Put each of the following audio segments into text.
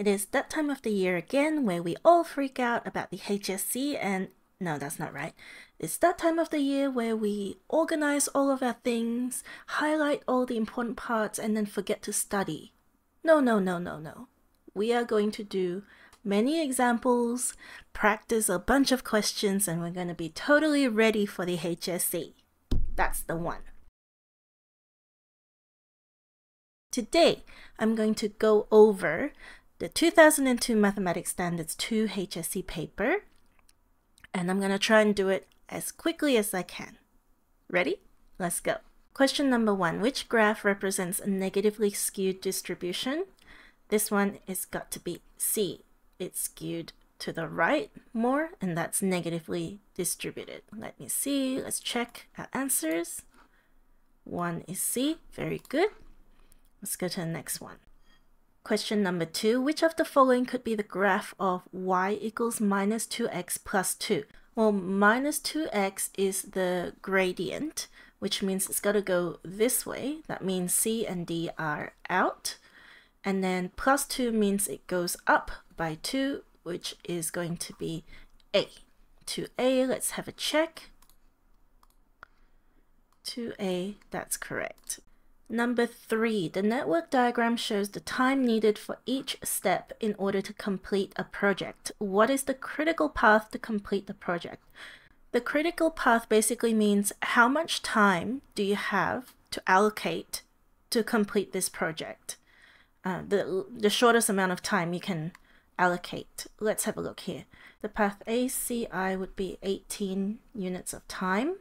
It is that time of the year again where we all freak out about the HSC and no, that's not right. It's that time of the year where we organize all of our things, highlight all the important parts, and then forget to study. No, no, no, no, no. We are going to do many examples, practice a bunch of questions, and we're going to be totally ready for the HSC. That's the one. Today, I'm going to go over the 2002 Mathematics Standards 2 HSC paper, and I'm going to try and do it as quickly as I can. Ready? Let's go. Question number one, which graph represents a negatively skewed distribution? This one is got to be C. It's skewed to the right more, and that's negatively distributed. Let me see, let's check our answers. One is C, very good. Let's go to the next one. Question number two, which of the following could be the graph of y equals minus 2x plus 2? Well, minus 2x is the gradient, which means it's got to go this way. That means C and D are out. And then plus 2 means it goes up by 2, which is going to be A. 2A, let's have a check. 2A, that's correct. Number three, the network diagram shows the time needed for each step in order to complete a project. What is the critical path to complete the project? The critical path basically means how much time do you have to allocate to complete this project? Uh, the, the shortest amount of time you can allocate. Let's have a look here. The path ACI would be 18 units of time.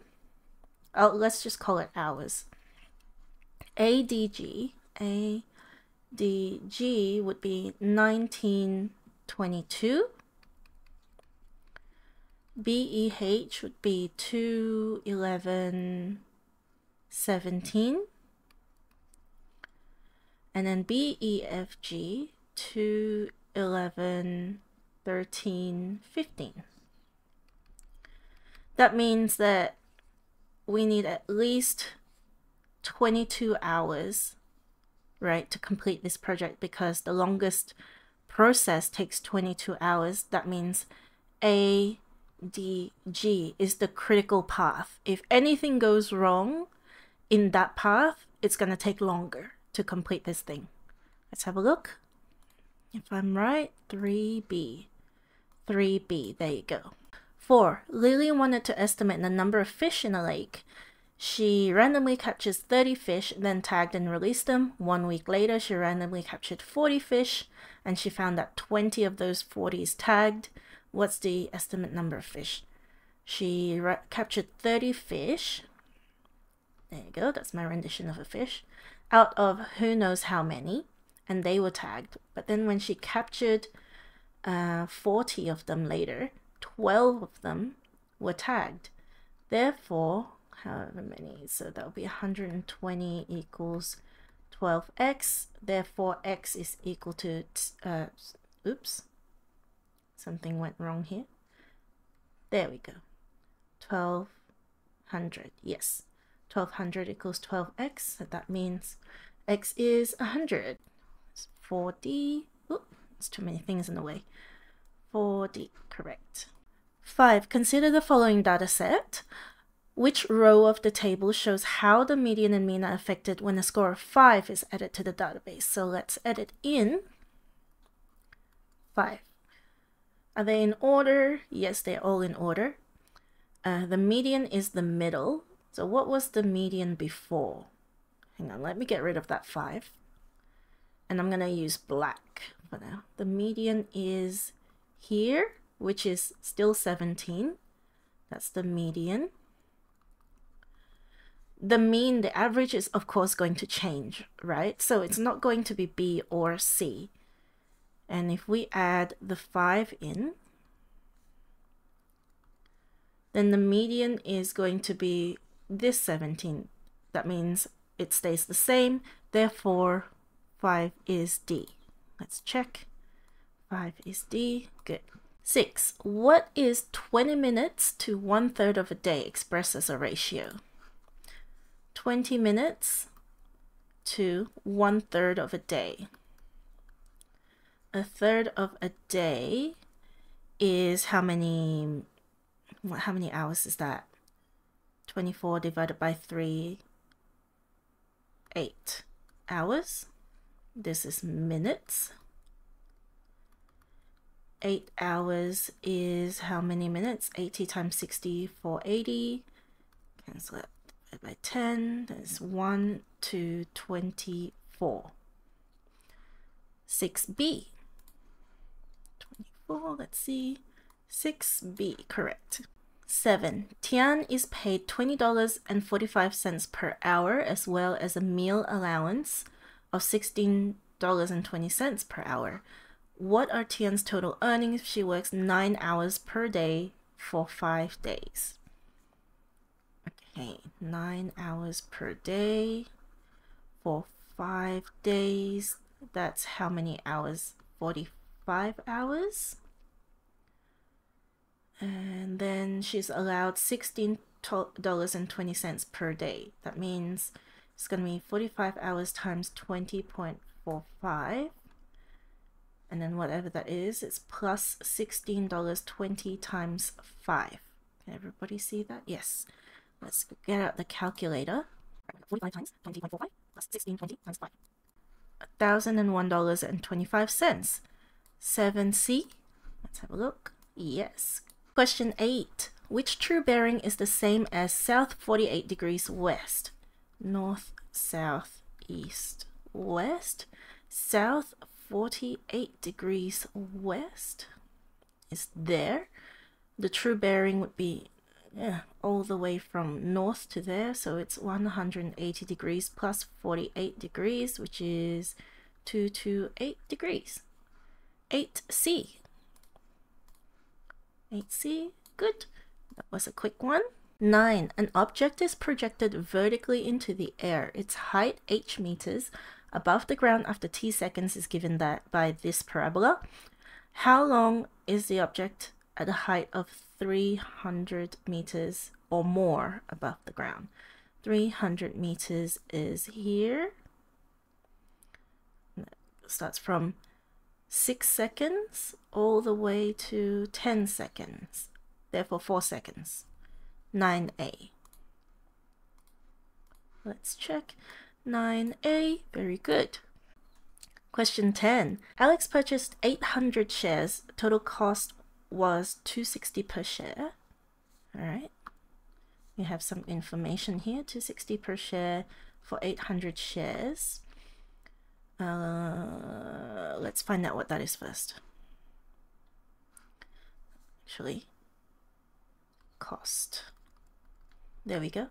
Oh, let's just call it hours. ADG, ADG would be 1922. BEH would be 211 17 and then BEFG 211 13 15 that means that we need at least 22 hours, right, to complete this project because the longest process takes 22 hours. That means A, D, G is the critical path. If anything goes wrong in that path, it's going to take longer to complete this thing. Let's have a look. If I'm right, 3B. 3B, there you go. 4. Lily wanted to estimate the number of fish in a lake. She randomly captures 30 fish, then tagged and released them. One week later, she randomly captured 40 fish, and she found that 20 of those 40 is tagged. What's the estimate number of fish? She captured 30 fish. There you go, that's my rendition of a fish. Out of who knows how many, and they were tagged. But then when she captured uh, 40 of them later, 12 of them were tagged. Therefore, however many. So that will be 120 equals 12x. Therefore, x is equal to, uh, oops, something went wrong here. There we go. 1200, yes. 1200 equals 12x, so that means x is 100. It's 4d, Oops, there's too many things in the way. 4d, correct. 5. Consider the following data set. Which row of the table shows how the median and mean are affected when a score of 5 is added to the database? So let's edit in 5. Are they in order? Yes, they're all in order. Uh, the median is the middle. So what was the median before? Hang on, let me get rid of that 5. And I'm going to use black for now. The median is here, which is still 17. That's the median the mean, the average is of course going to change, right? So it's not going to be B or C. And if we add the 5 in, then the median is going to be this 17. That means it stays the same, therefore 5 is D. Let's check. 5 is D, good. 6. What is 20 minutes to one third of a day expressed as a ratio? 20 minutes to one third of a day. a third of a day is how many what how many hours is that? 24 divided by 3 8 hours. This is minutes. 8 hours is how many minutes? 80 times 60 480 cancel it by 10 that's 1 to 24 6b 24 let's see. 6b correct. 7 tian is paid $20.45 per hour as well as a meal allowance of $16.20 per hour. What are tian's total earnings if she works 9 hours per day for 5 days okay 9 hours per day for 5 days that's how many hours? 45 hours. And then she's allowed $16.20 per day. That means it's going to be 45 hours times 20.45. And then whatever that is, it's plus $16.20 times 5. Can everybody see that? Yes. Let's get out the calculator. 45 times 20.45 plus 1620 times 5. $1,001.25. 7C. Let's have a look. Yes. Question 8. Which true bearing is the same as south 48 degrees west? North, south, east, west. South 48 degrees west is there. The true bearing would be yeah, all the way from north to there. So it's 180 degrees plus 48 degrees, which is 228 degrees. 8C. 8C, good. That was a quick one. 9. An object is projected vertically into the air. Its height, h meters, above the ground after t seconds is given that by this parabola. How long is the object at a height of 300 meters or more above the ground. 300 meters is here. Starts from 6 seconds all the way to 10 seconds, therefore 4 seconds. 9a. Let's check. 9a, very good. Question 10. Alex purchased 800 shares. Total cost was 260 per share. All right. We have some information here, 260 per share for 800 shares. Uh, let's find out what that is first. Actually, cost. There we go.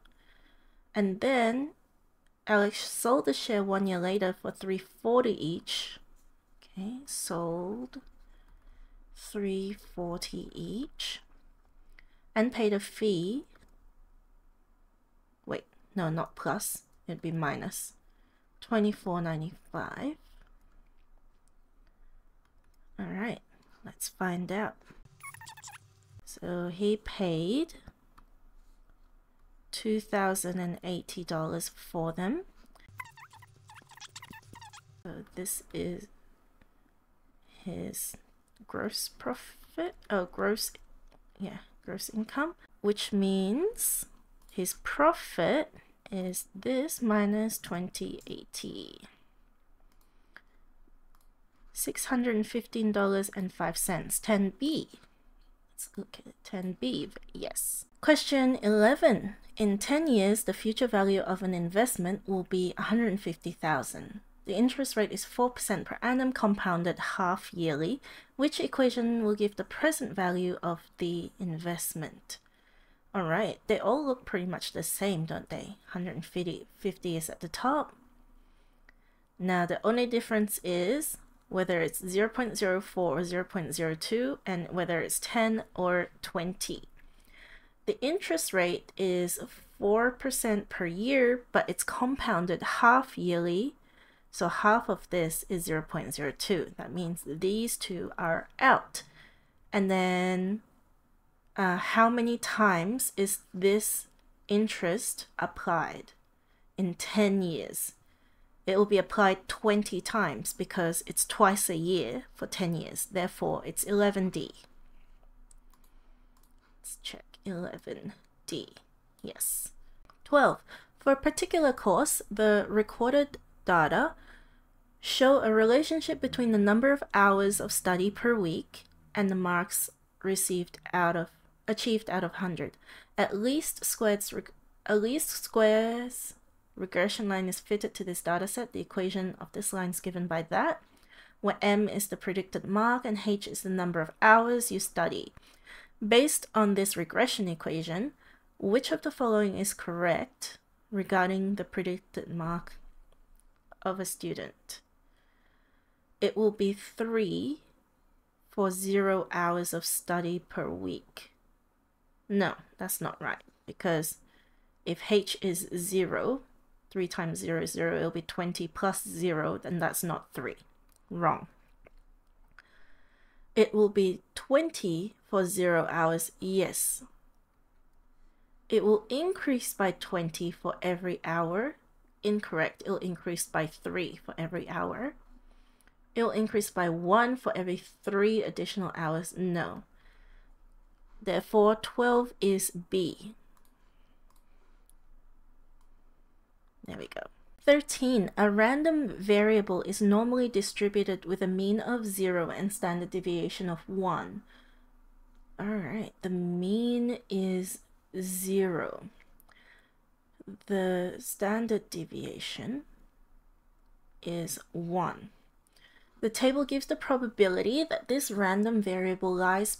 And then Alex sold the share one year later for 340 each. Okay, sold 340 each. And pay the fee. Wait no not plus. It'd be minus. 24.95 all right let's find out. So he paid $2,080 for them. So this is his gross profit, oh, gross, yeah, gross income, which means his profit is this minus 2080. $615.05, 10B. Let's look at 10B, yes. Question 11. In 10 years, the future value of an investment will be 150,000. The interest rate is 4% per annum compounded half yearly, which equation will give the present value of the investment. Alright, they all look pretty much the same, don't they? 150 50 is at the top. Now the only difference is whether it's 0.04 or 0.02 and whether it's 10 or 20. The interest rate is 4% per year, but it's compounded half yearly so half of this is 0 0.02. That means these two are out. And then uh, how many times is this interest applied in 10 years? it will be applied 20 times because it's twice a year for 10 years. Therefore, it's 11D. Let's check 11D. Yes. 12. For a particular course, the recorded data show a relationship between the number of hours of study per week and the marks received out of achieved out of 100. At least squares at least squares regression line is fitted to this dataset. The equation of this line is given by that, where m is the predicted mark and h is the number of hours you study. Based on this regression equation, which of the following is correct regarding the predicted mark of a student? It will be 3 for 0 hours of study per week. No, that's not right because if h is 0, 3 times 0 is 0, it'll be 20 plus 0, then that's not 3. Wrong. It will be 20 for 0 hours, yes. It will increase by 20 for every hour. Incorrect, it'll increase by 3 for every hour. It'll increase by 1 for every 3 additional hours, no. Therefore, 12 is B. There we go. 13. A random variable is normally distributed with a mean of 0 and standard deviation of 1. Alright, the mean is 0. The standard deviation is 1. The table gives the probability that this random variable lies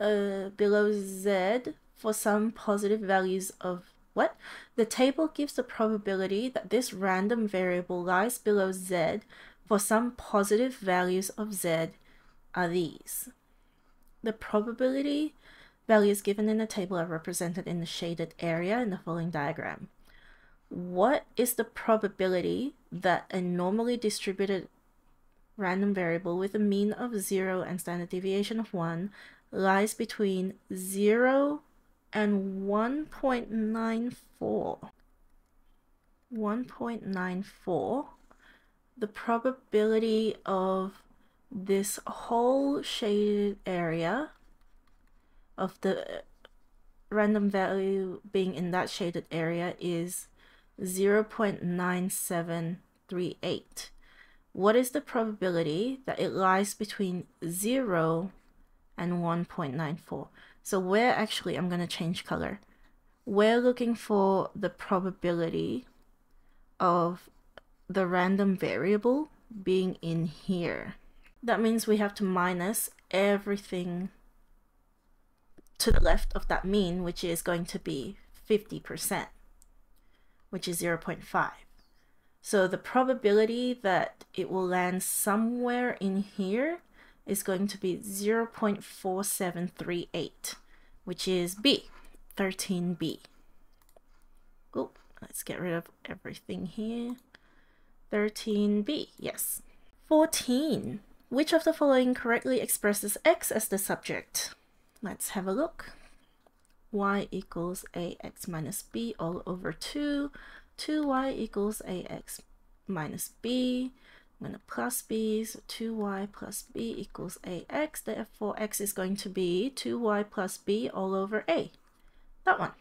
uh, below z for some positive values of what? The table gives the probability that this random variable lies below z for some positive values of z are these. The probability values given in the table are represented in the shaded area in the following diagram. What is the probability that a normally distributed random variable with a mean of 0 and standard deviation of 1 lies between 0 and 1.94. 1.94 the probability of this whole shaded area of the uh, random value being in that shaded area is 0.9738. What is the probability that it lies between 0 and 1.94? So we're actually, I'm going to change color. We're looking for the probability of the random variable being in here. That means we have to minus everything to the left of that mean, which is going to be 50%, which is 0.5. So the probability that it will land somewhere in here is going to be 0.4738, which is B, 13B. Oh, let's get rid of everything here. 13B, yes. 14. Which of the following correctly expresses x as the subject? Let's have a look. y equals ax minus b all over 2. 2y equals ax minus b. I'm going to plus b, so 2y plus b equals ax. Therefore, x is going to be 2y plus b all over a. That one.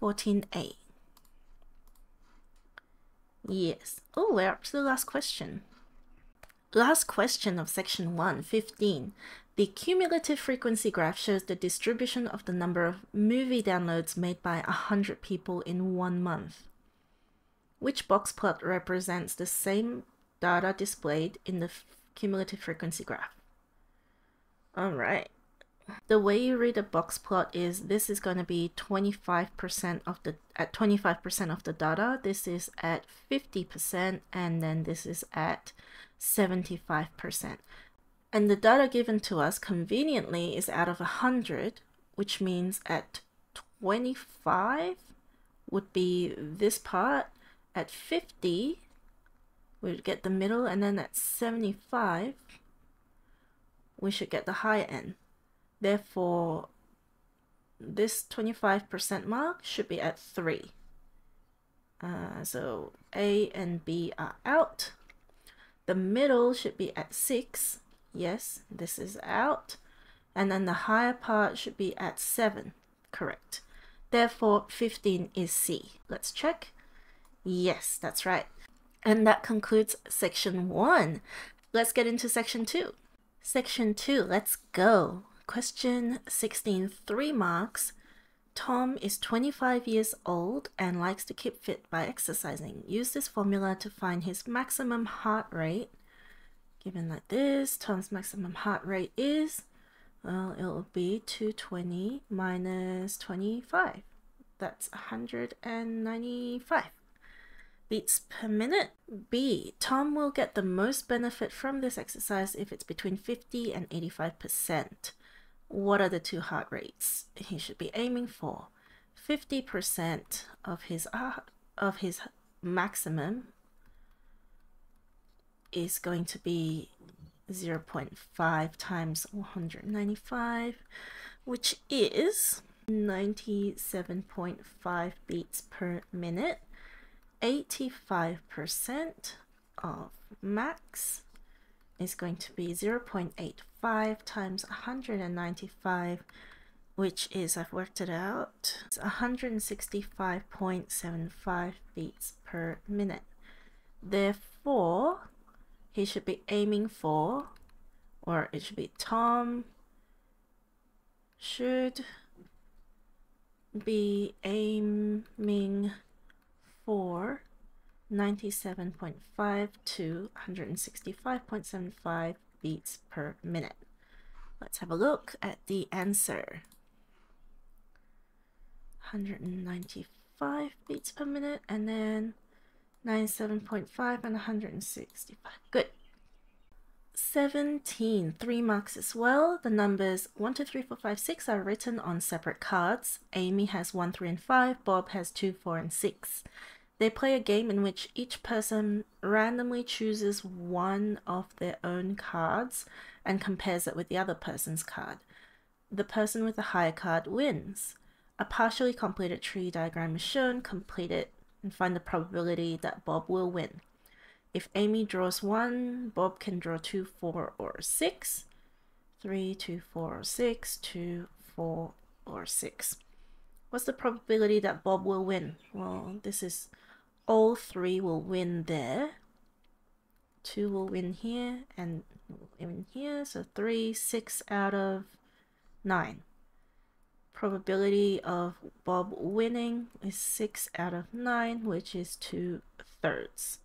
14a. Yes. Oh, we're up to the last question. Last question of section 1, 15. The cumulative frequency graph shows the distribution of the number of movie downloads made by 100 people in one month. Which box plot represents the same data displayed in the cumulative frequency graph? Alright. The way you read a box plot is this is going to be 25% of the at 25% of the data. This is at 50% and then this is at 75%. And the data given to us conveniently is out of 100, which means at 25 would be this part at 50, we'd get the middle, and then at 75, we should get the high end. Therefore, this 25% mark should be at 3. Uh, so A and B are out. The middle should be at 6. Yes, this is out. And then the higher part should be at 7. Correct. Therefore, 15 is C. Let's check. Yes, that's right. And that concludes section 1. Let's get into section 2. Section 2, let's go. Question 16, 3 marks. Tom is 25 years old and likes to keep fit by exercising. Use this formula to find his maximum heart rate. Given like this, Tom's maximum heart rate is, well, it will be 220 minus 25. That's 195 beats per minute. B. Tom will get the most benefit from this exercise if it's between 50 and 85% what are the two heart rates he should be aiming for 50% of his uh, of his maximum is going to be 0.5 times 195 which is 97.5 beats per minute 85% of max is going to be 0.85 times 195 which is, I've worked it out, 165.75 beats per minute. Therefore, he should be aiming for, or it should be Tom should be aiming for 97.5 to 165.75 beats per minute. Let's have a look at the answer. 195 beats per minute and then 97.5 and 165. Good. 17, three marks as well. The numbers 1, 2, 3, 4, 5, 6 are written on separate cards. Amy has 1, 3, and 5. Bob has 2, 4, and 6. They play a game in which each person randomly chooses one of their own cards and compares it with the other person's card. The person with the higher card wins. A partially completed tree diagram is shown, complete it, and find the probability that Bob will win. If Amy draws 1, Bob can draw 2, 4, or 6. 3, 2, 4, or 6, 2, 4, or 6. What's the probability that Bob will win? Well, this is all three will win there. Two will win here and win here. So three, six out of nine. Probability of Bob winning is six out of nine, which is two thirds.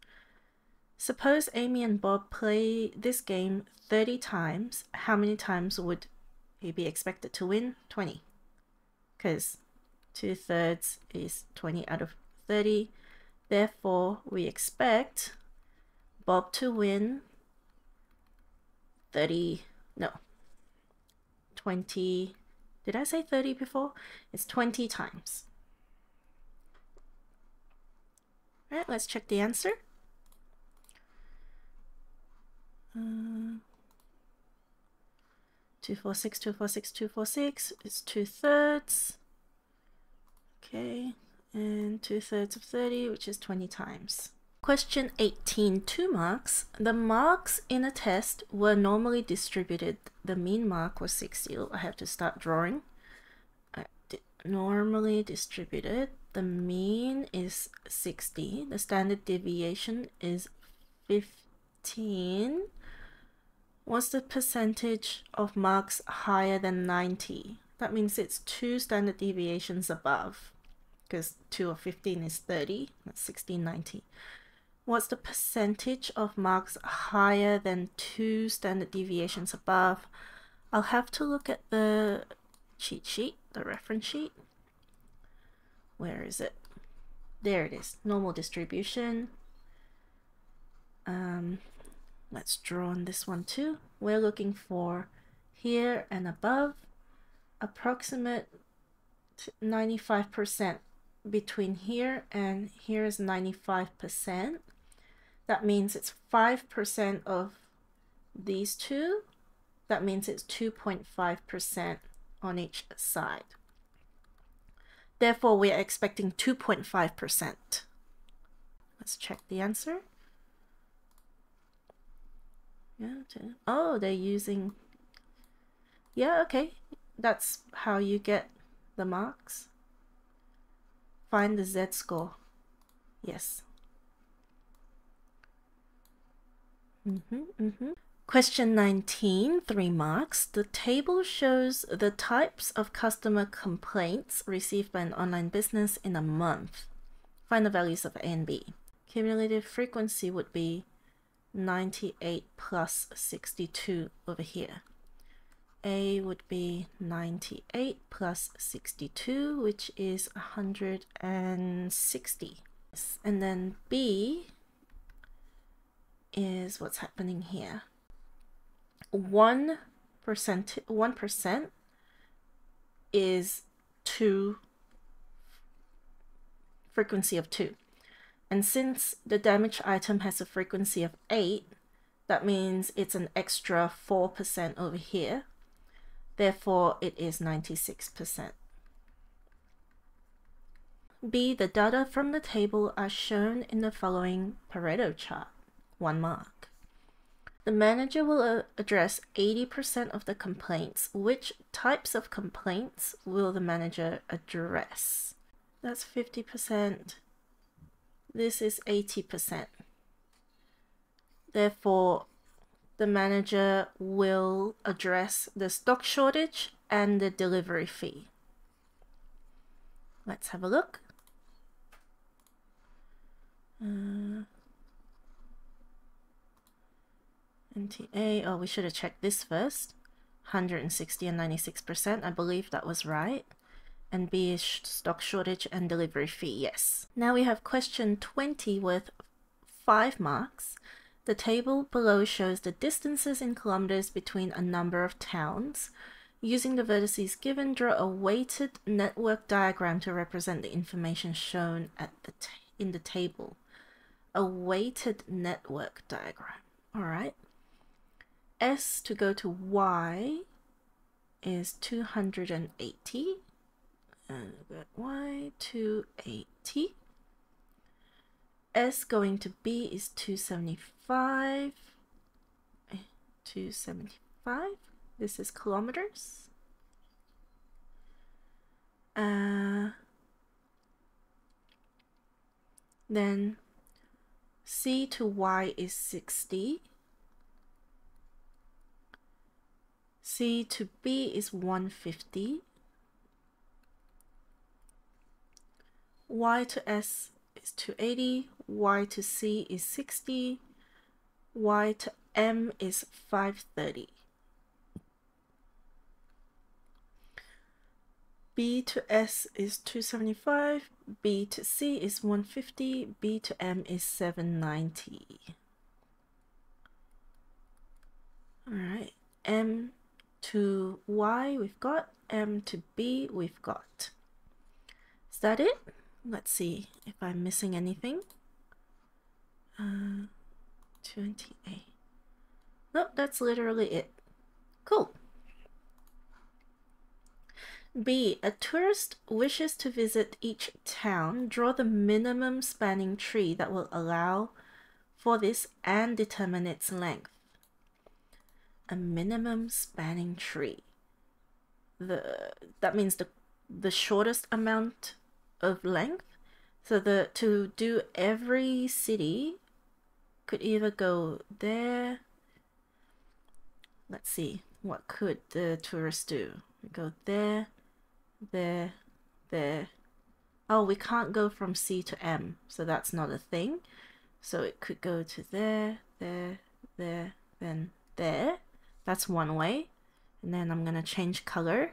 Suppose Amy and Bob play this game 30 times. How many times would he be expected to win? 20. Because two thirds is 20 out of 30. Therefore, we expect Bob to win 30, no, 20, did I say 30 before? It's 20 times. All right, let's check the answer. Uh, 246, 246, 246 is two thirds. Okay, and 2 thirds of 30, which is 20 times. Question 18, 2 marks. The marks in a test were normally distributed. The mean mark was 60. I have to start drawing. Uh, normally distributed. The mean is 60. The standard deviation is 15. What's the percentage of marks higher than 90? That means it's two standard deviations above because 2 of 15 is 30. That's 1690. What's the percentage of marks higher than two standard deviations above? I'll have to look at the cheat sheet, the reference sheet. Where is it? There it is, normal distribution. Um, let's draw on this one too. We're looking for here and above, approximate 95% between here and here is 95%. That means it's 5% of these two. That means it's 2.5% on each side. Therefore, we are expecting 2.5%. Let's check the answer. Oh, they're using. Yeah. Okay. That's how you get the marks. Find the Z Mm-hmm, mm-hmm. Question 19, three marks. The table shows the types of customer complaints received by an online business in a month. Find the values of A and B. Cumulative frequency would be 98 plus 62 over here. A would be 98 plus 62, which is 160. And then B is what's happening here. 1%, 1% is 2 frequency of 2. And since the damaged item has a frequency of 8, that means it's an extra 4% over here. Therefore, it is 96%. B. The data from the table are shown in the following Pareto chart. 1 mark. The manager will uh, address 80% of the complaints. Which types of complaints will the manager address? That's 50%. This is 80%. Therefore, the manager will address the stock shortage and the delivery fee. Let's have a look. Uh, NTA, oh, we should have checked this first. 160 and 96%, I believe that was right. And B is stock shortage and delivery fee, yes. Now we have question 20 with 5 marks. The table below shows the distances in kilometers between a number of towns. Using the vertices given, draw a weighted network diagram to represent the information shown at the in the table. A weighted network diagram. All right. S to go to Y is 280. And Y to 80. S going to B is 275. 275. This is kilometers. Uh, then C to Y is 60. C to B is 150. Y to S is 280. Y to C is 60. Y to M is 530. B to S is 275, B to C is 150, B to M is 790. Alright, M to Y we've got, M to B we've got. Is that it? Let's see if I'm missing anything. Uh, 28. Nope, that's literally it. Cool. B. A tourist wishes to visit each town. Draw the minimum spanning tree that will allow for this and determine its length a minimum spanning tree. The that means the the shortest amount of length. So the to do every city could either go there. Let's see, what could the tourist do? Go there, there, there. Oh, we can't go from C to M, so that's not a thing. So it could go to there, there, there, then there. That's one way. And then I'm going to change color.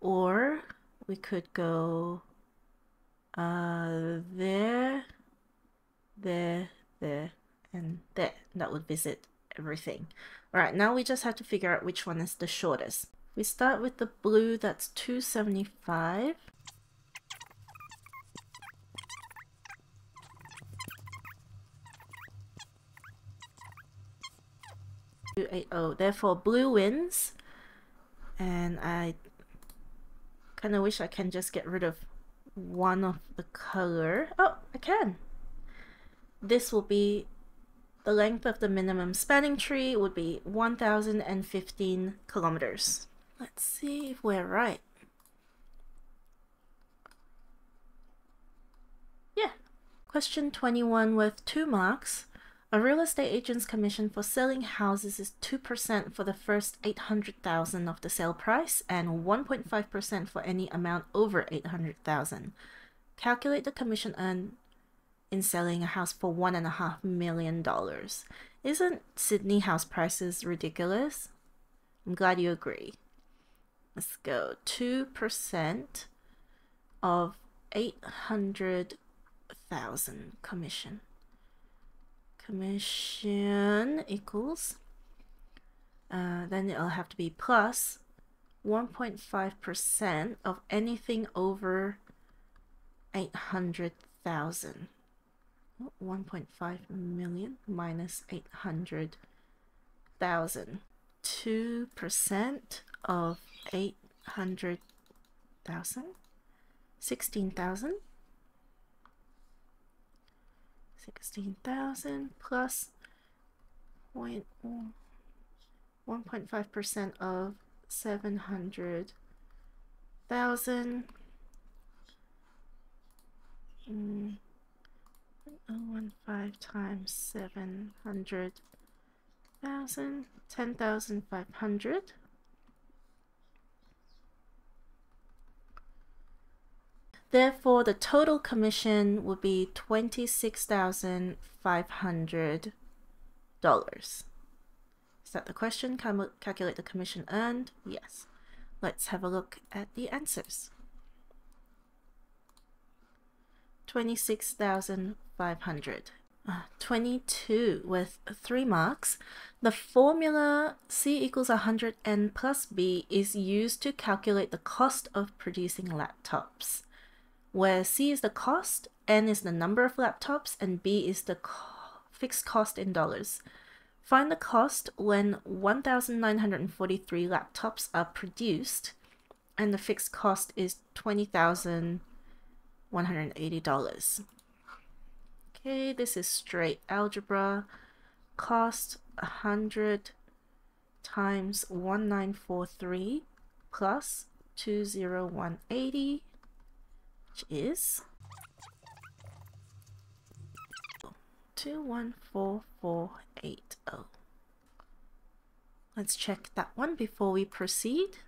Or we could go uh, there, there, there, and there. That would visit everything. Alright, now we just have to figure out which one is the shortest. We start with the blue, that's 275. 280. Therefore, blue wins. And I kind of wish I can just get rid of one of the color. Oh, I can. this will be the length of the minimum spanning tree would be 1015 kilometers. Let's see if we're right. Yeah. Question 21 with two marks. A real estate agent's commission for selling houses is 2% for the first 800,000 of the sale price and 1.5% for any amount over 800,000. Calculate the commission earned in selling a house for one and a half million dollars. Isn't Sydney house prices ridiculous? I'm glad you agree. Let's go. 2% of 800,000 commission commission equals, uh, then it'll have to be plus 1.5% of anything over 800,000. 1.5 million minus 800,000. 2% of 800,000. 16,000. 16,000 plus 1.5% of 700,000. Mm, 0.015 times 700,000, 10,500. Therefore, the total commission would be $26,500. Is that the question? Cal calculate the commission earned? Yes. Let's have a look at the answers. 26,500. Uh, 22 with 3 marks. The formula C equals 100 N plus B is used to calculate the cost of producing laptops where C is the cost, N is the number of laptops, and B is the co fixed cost in dollars. Find the cost when 1,943 laptops are produced and the fixed cost is $20,180. Okay, this is straight algebra. Cost 100 times 1943 plus 20180 which is 214480. Let's check that one before we proceed.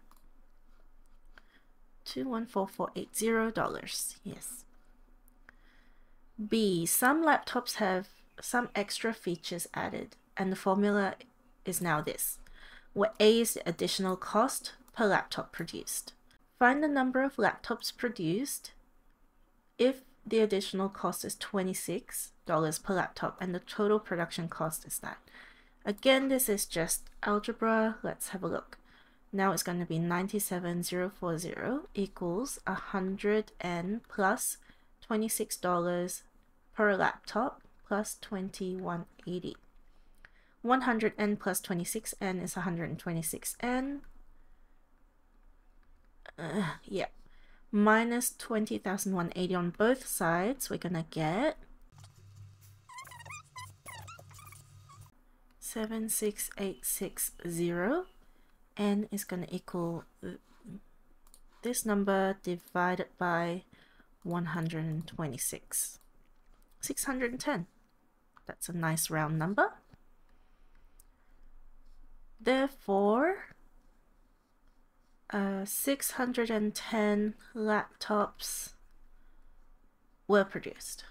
$214480. Yes. B. Some laptops have some extra features added, and the formula is now this, where A is the additional cost per laptop produced. Find the number of laptops produced if the additional cost is $26 per laptop and the total production cost is that. Again, this is just algebra. Let's have a look. Now it's going to be 97040 equals 100N plus $26 per laptop plus 2180. 100N plus 26N is 126N. Uh, yeah, minus 20,180 on both sides, we're gonna get 76860 n is gonna equal this number divided by 126. 610. That's a nice round number. Therefore, uh, 610 laptops were produced.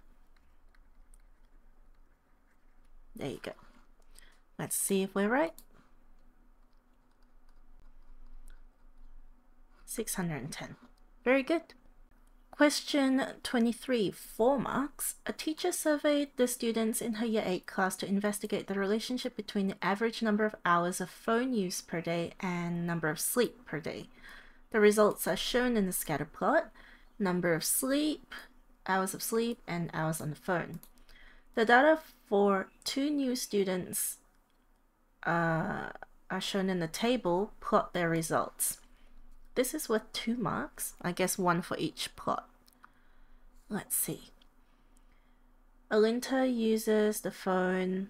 There you go. Let's see if we're right. 610. Very good. Question 23, 4 marks. A teacher surveyed the students in her Year 8 class to investigate the relationship between the average number of hours of phone use per day and number of sleep per day. The results are shown in the scatter plot. Number of sleep, hours of sleep, and hours on the phone. The data for two new students uh, are shown in the table. Plot their results. This is worth two marks, I guess one for each plot. Let's see. Alinta uses the phone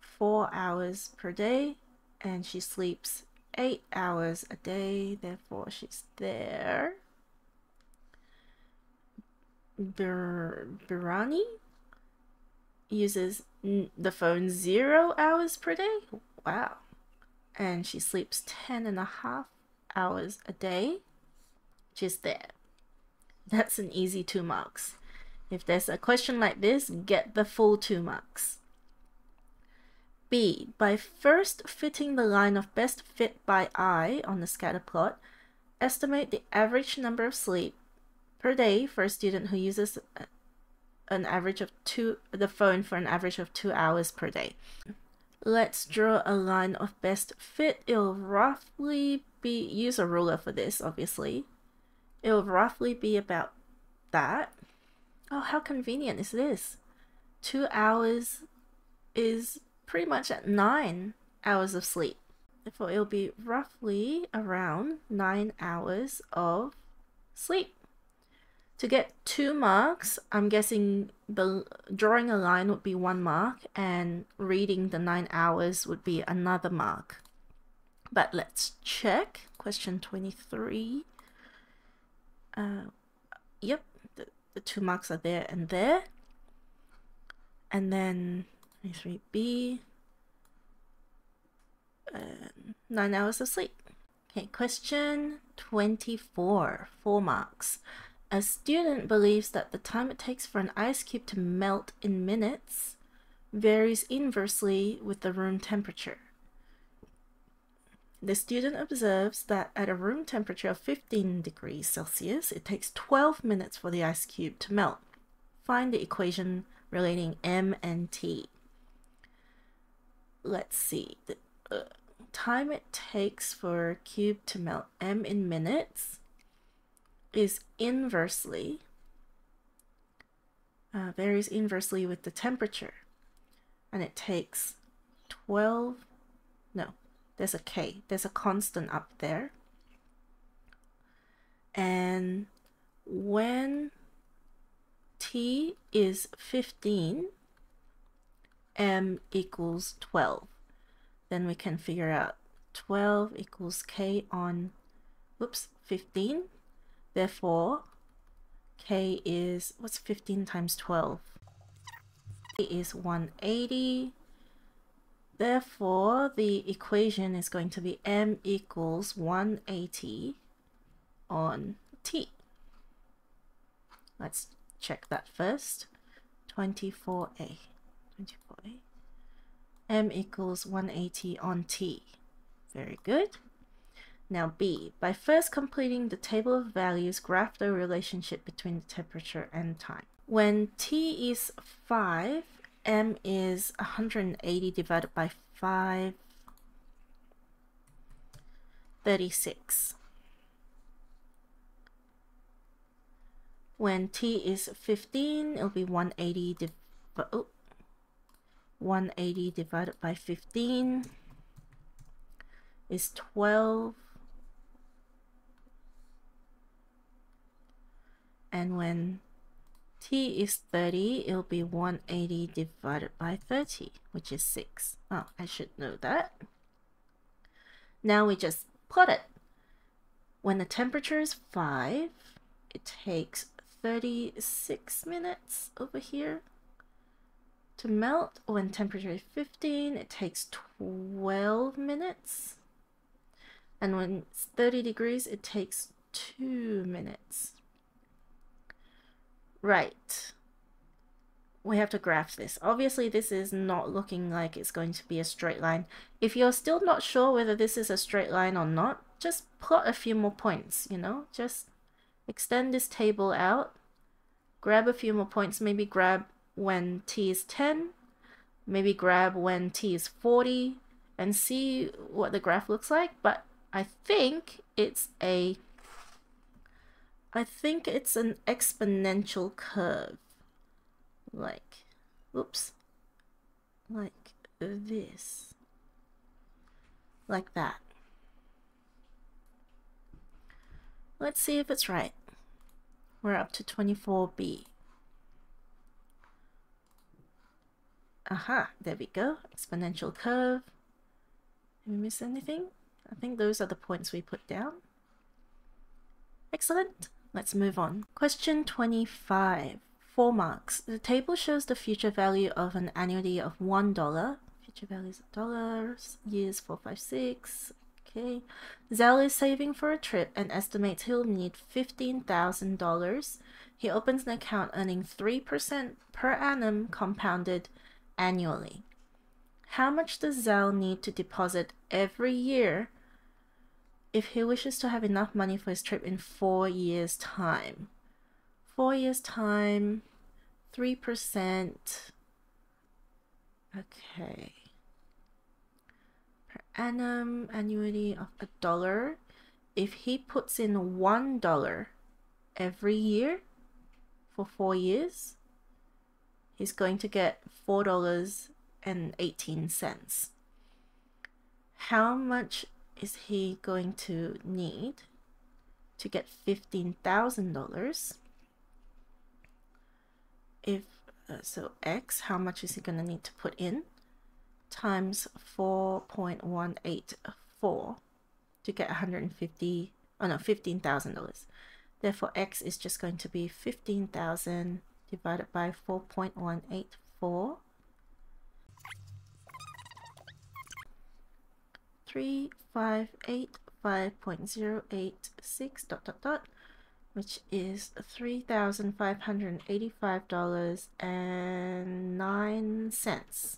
four hours per day and she sleeps eight hours a day, therefore she's there. Bir Birani uses the phone zero hours per day. Wow. And she sleeps ten and a half hours a day. just there. That's an easy two marks. If there's a question like this, get the full two marks. B. By first fitting the line of best fit by eye on the scatter plot, estimate the average number of sleep per day for a student who uses an average of two the phone for an average of two hours per day. Let's draw a line of best fit. It'll roughly be use a ruler for this, obviously. It'll roughly be about that. Oh, how convenient is this? Two hours is pretty much at nine hours of sleep. Therefore, it'll be roughly around nine hours of sleep. To get two marks, I'm guessing the drawing a line would be one mark and reading the nine hours would be another mark. But let's check. Question 23. Uh, yep, the, the two marks are there and there. And then 23b, uh, nine hours of sleep. Okay, question 24, four marks. A student believes that the time it takes for an ice cube to melt in minutes varies inversely with the room temperature. The student observes that at a room temperature of 15 degrees Celsius, it takes 12 minutes for the ice cube to melt. Find the equation relating m and t let's see, the uh, time it takes for cube to melt m in minutes is inversely, uh, varies inversely with the temperature. And it takes 12, no, there's a k, there's a constant up there. And when t is 15, m equals 12. Then we can figure out 12 equals k on, whoops, 15. Therefore, k is, what's 15 times 12? It is 180. Therefore, the equation is going to be m equals 180 on t. Let's check that first. 24a. 24a. m equals 180 on t. Very good. Now B, by first completing the table of values, graph the relationship between the temperature and time. When T is 5, M is 180 divided by 5, 36. When T is 15, it'll be 180 divided, oh, 180 divided by 15 is 12. And when t is 30, it'll be 180 divided by 30, which is 6. Oh, I should know that. Now we just plot it. When the temperature is 5, it takes 36 minutes over here to melt when temperature is 15, it takes 12 minutes. And when it's 30 degrees, it takes 2 minutes. Right. We have to graph this. Obviously, this is not looking like it's going to be a straight line. If you're still not sure whether this is a straight line or not, just plot a few more points, you know? Just extend this table out, grab a few more points, maybe grab when t is 10, maybe grab when t is 40 and see what the graph looks like. But I think it's a, I think it's an exponential curve. Like, oops, like this. Like that. Let's see if it's right. We're up to 24b. Aha, there we go. Exponential curve. Did we miss anything? I think those are the points we put down. Excellent. Let's move on. Question 25. 4 marks. The table shows the future value of an annuity of $1. Future values of dollars, years 456. Okay. Zell is saving for a trip and estimates he'll need $15,000. He opens an account earning 3% per annum compounded annually. How much does Zell need to deposit every year if he wishes to have enough money for his trip in four years' time? Four years' time, 3%. Okay. Per annum annuity of a dollar. If he puts in one dollar every year for four years, he's going to get four dollars and eighteen cents. How much is he going to need to get fifteen thousand dollars? If uh, so, x, how much is he going to need to put in? Times 4.184 to get 150, oh no, $15,000. Therefore, x is just going to be 15,000 divided by 4.184. 3585.086 dot dot dot which is $3,585.09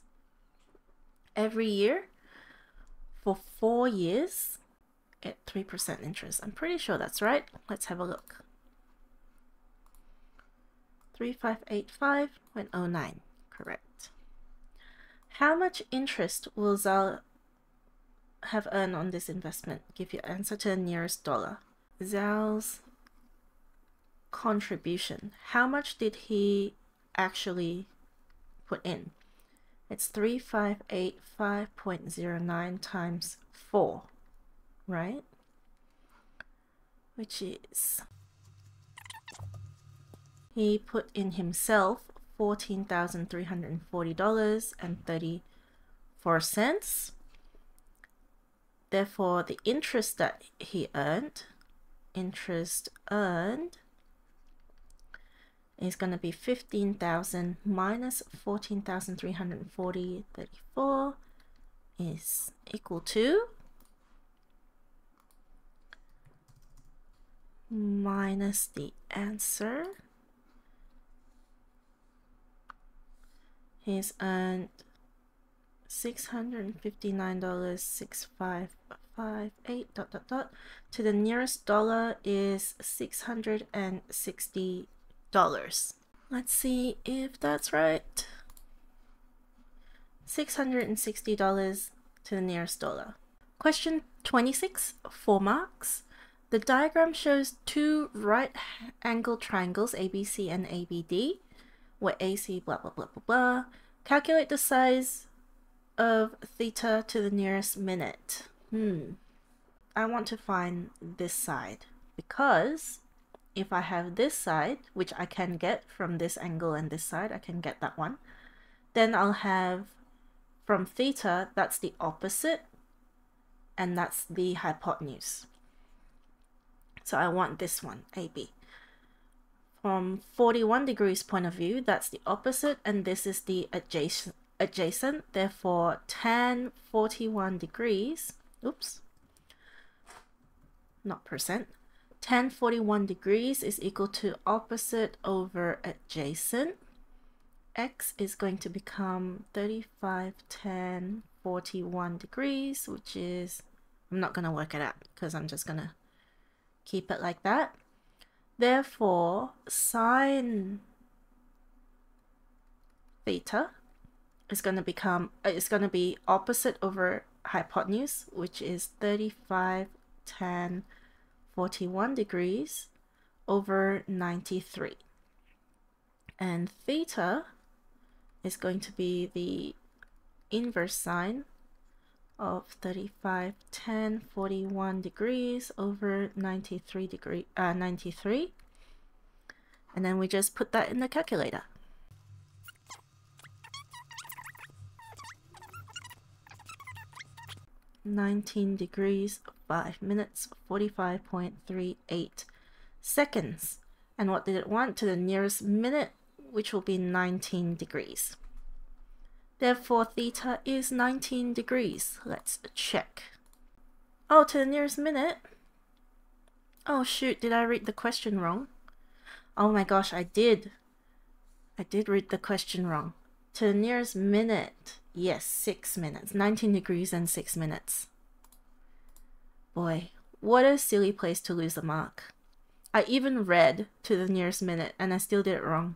every year for four years at 3% interest. I'm pretty sure that's right. Let's have a look. 3585.09, correct. How much interest will Zal have earned on this investment? Give your answer to the nearest dollar. Zal's contribution. How much did he actually put in? It's 3585.09 times 4, right? Which is, he put in himself $14,340.34. Therefore, the interest that he earned, interest earned is going to be 15,000 minus 14,340.34 is equal to minus the answer. He's earned $659.6558 dot dot dot to the nearest dollar is 660 dollars. Let's see if that's right. $660 to the nearest dollar. Question 26, 4 marks. The diagram shows two right angled triangles ABC and ABD, where AC blah blah blah blah blah. Calculate the size of theta to the nearest minute. Hmm. I want to find this side because if I have this side, which I can get from this angle and this side, I can get that one, then I'll have from theta, that's the opposite, and that's the hypotenuse. So I want this one, AB. From 41 degrees point of view, that's the opposite, and this is the adjacent. Adjacent. Therefore, tan 41 degrees, oops, not percent, tan 41 degrees is equal to opposite over adjacent. X is going to become 35 tan 41 degrees, which is, I'm not going to work it out because I'm just going to keep it like that. Therefore, sine theta is going to become, uh, it's going to be opposite over hypotenuse, which is 35 tan 41 degrees over 93. And theta is going to be the inverse sine of 35 tan 41 degrees over 93 degree uh, 93 and then we just put that in the calculator 19 degrees, 5 minutes, 45.38 seconds. And what did it want? To the nearest minute, which will be 19 degrees. Therefore, theta is 19 degrees. Let's check. Oh, to the nearest minute? Oh shoot, did I read the question wrong? Oh my gosh, I did. I did read the question wrong. To the nearest minute. Yes, 6 minutes. 19 degrees and 6 minutes. Boy, what a silly place to lose a mark. I even read to the nearest minute and I still did it wrong.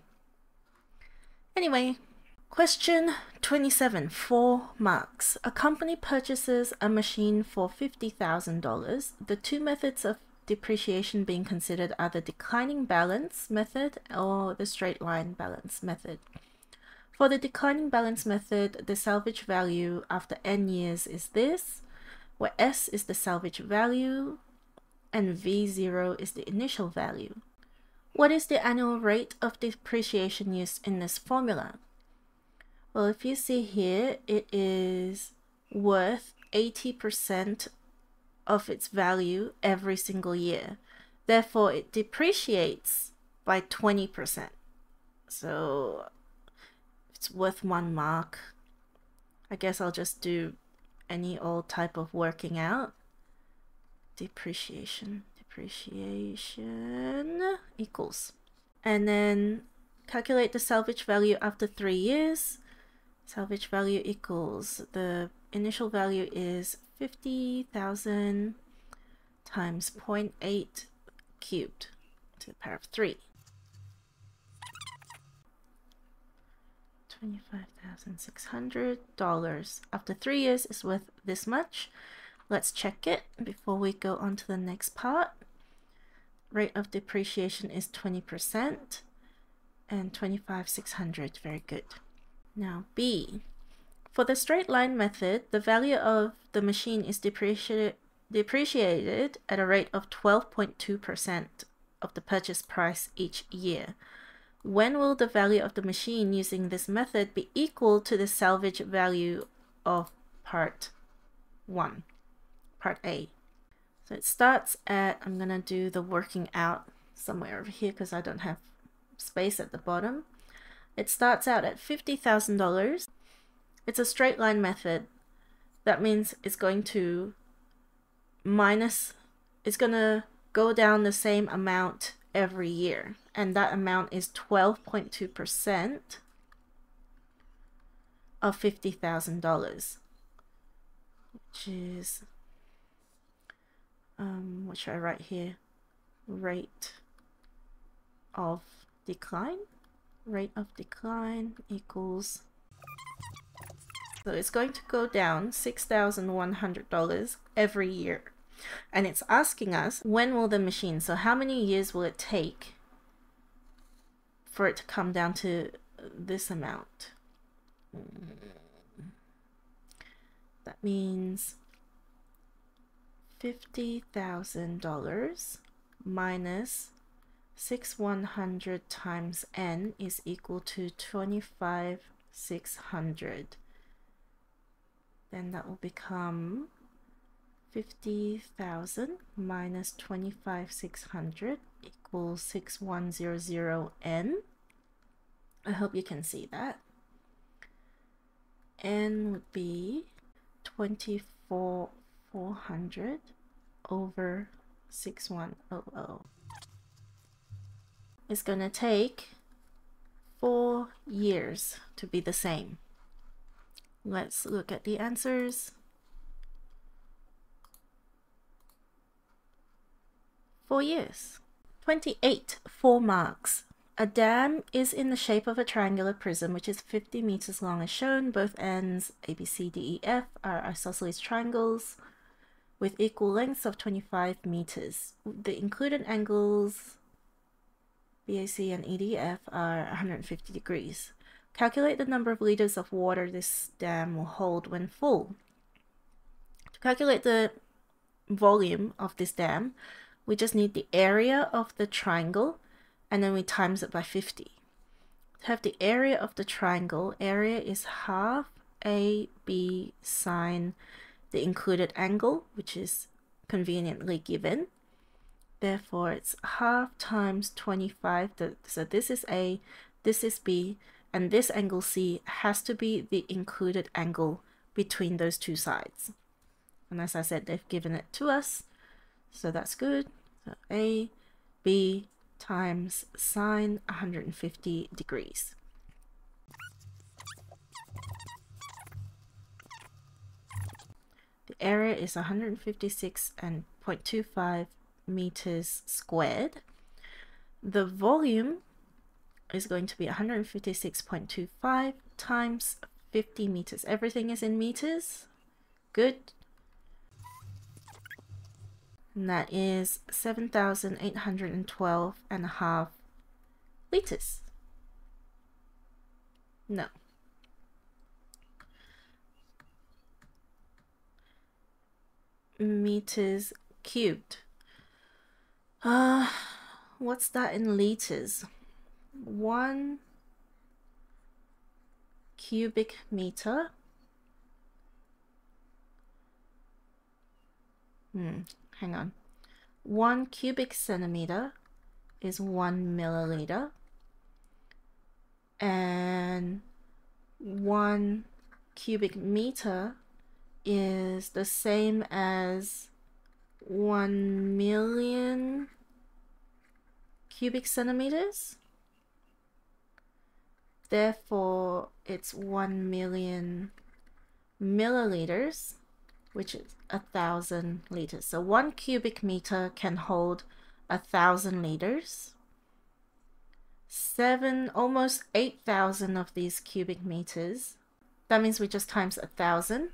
Anyway, question 27, 4 marks. A company purchases a machine for $50,000. The two methods of depreciation being considered are the declining balance method or the straight line balance method. For the declining balance method, the salvage value after n years is this, where s is the salvage value and v0 is the initial value. What is the annual rate of depreciation used in this formula? Well, if you see here, it is worth 80% of its value every single year. Therefore, it depreciates by 20%. So it's worth one mark. I guess I'll just do any old type of working out. Depreciation, depreciation equals. And then calculate the salvage value after three years. Salvage value equals the initial value is 50,000 times 0.8 cubed to the power of 3. $25,600 after three years is worth this much. Let's check it before we go on to the next part. Rate of depreciation is 20% and 25,600. Very good. Now B. For the straight line method, the value of the machine is depreciated depreciated at a rate of 12.2% of the purchase price each year. When will the value of the machine using this method be equal to the salvage value of part 1, part A? So it starts at, I'm going to do the working out somewhere over here because I don't have space at the bottom. It starts out at $50,000. It's a straight line method. That means it's going to minus, it's going to go down the same amount every year. And that amount is 12.2% of $50,000. Which is, um, what should I write here? Rate of decline. Rate of decline equals so it's going to go down $6,100 every year. And it's asking us when will the machine, so how many years will it take for it to come down to this amount? That means $50,000 minus 6100 times n is equal to 25,600. Then that will become 50,000 minus 25,600 equals 6100n. I hope you can see that. n would be 24,400 over 6100. It's going to take four years to be the same. Let's look at the answers. Four years. 28. Four marks. A dam is in the shape of a triangular prism which is 50 meters long as shown. Both ends, A, B, C, D, E, F, are isosceles triangles with equal lengths of 25 meters. The included angles BAC and EDF are 150 degrees. Calculate the number of liters of water this dam will hold when full. To calculate the volume of this dam, we just need the area of the triangle and then we times it by 50. To have the area of the triangle, area is half AB sine the included angle, which is conveniently given. Therefore, it's half times 25. So this is A, this is B, and this angle C has to be the included angle between those two sides. And as I said, they've given it to us, so that's good. So A, B times sine 150 degrees. The area is 156 and 0.25 meters squared. The volume is going to be 156.25 times 50 meters. Everything is in meters. Good. And that is 7,812 and a half liters. No. Meters cubed. Uh, what's that in liters? One cubic meter. Hmm, hang on. One cubic centimeter is one milliliter. And one cubic meter is the same as 1 million cubic centimeters. Therefore, it's 1 million milliliters, which is a thousand liters. So one cubic meter can hold a thousand liters. Seven, almost 8,000 of these cubic meters. That means we just times a thousand,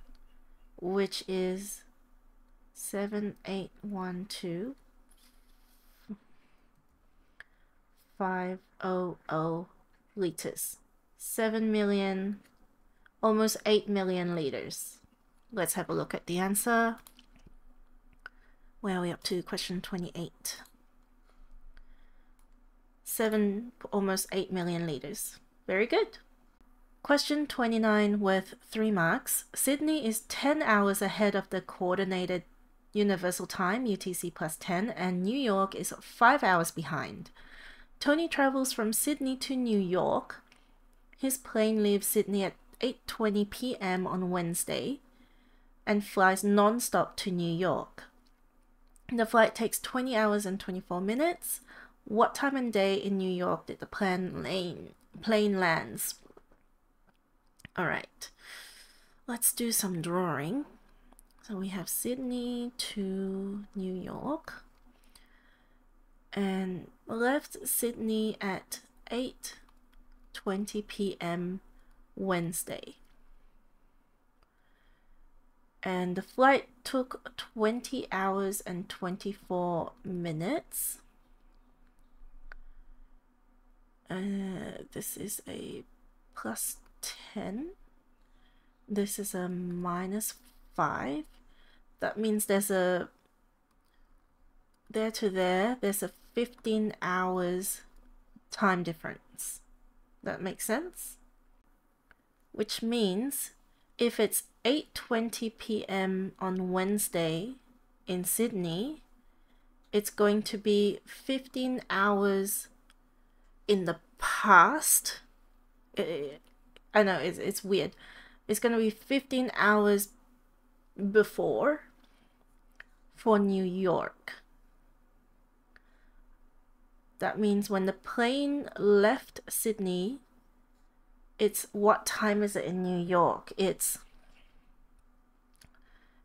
which is seven, eight, one, two, five, oh, oh liters. 7 million, almost 8 million liters. Let's have a look at the answer. Where are we up to? Question 28. 7, almost 8 million liters. Very good. Question 29 with 3 marks. Sydney is 10 hours ahead of the coordinated Universal Time, UTC plus 10, and New York is 5 hours behind. Tony travels from Sydney to New York. His plane leaves Sydney at 8:20 p.m. on Wednesday and flies non-stop to New York. The flight takes 20 hours and 24 minutes. What time and day in New York did the plane lane, plane lands? All right. Let's do some drawing. So we have Sydney to New York and left Sydney at 8:20 p.m. Wednesday. And the flight took 20 hours and 24 minutes. Uh, this is a plus 10. This is a minus 5 that means there's a there to there there's a 15 hours time difference that makes sense which means if it's 8:20 p.m. on Wednesday in Sydney it's going to be 15 hours in the past I know it's, it's weird it's going to be 15 hours before for New York. That means when the plane left Sydney, it's what time is it in New York? It's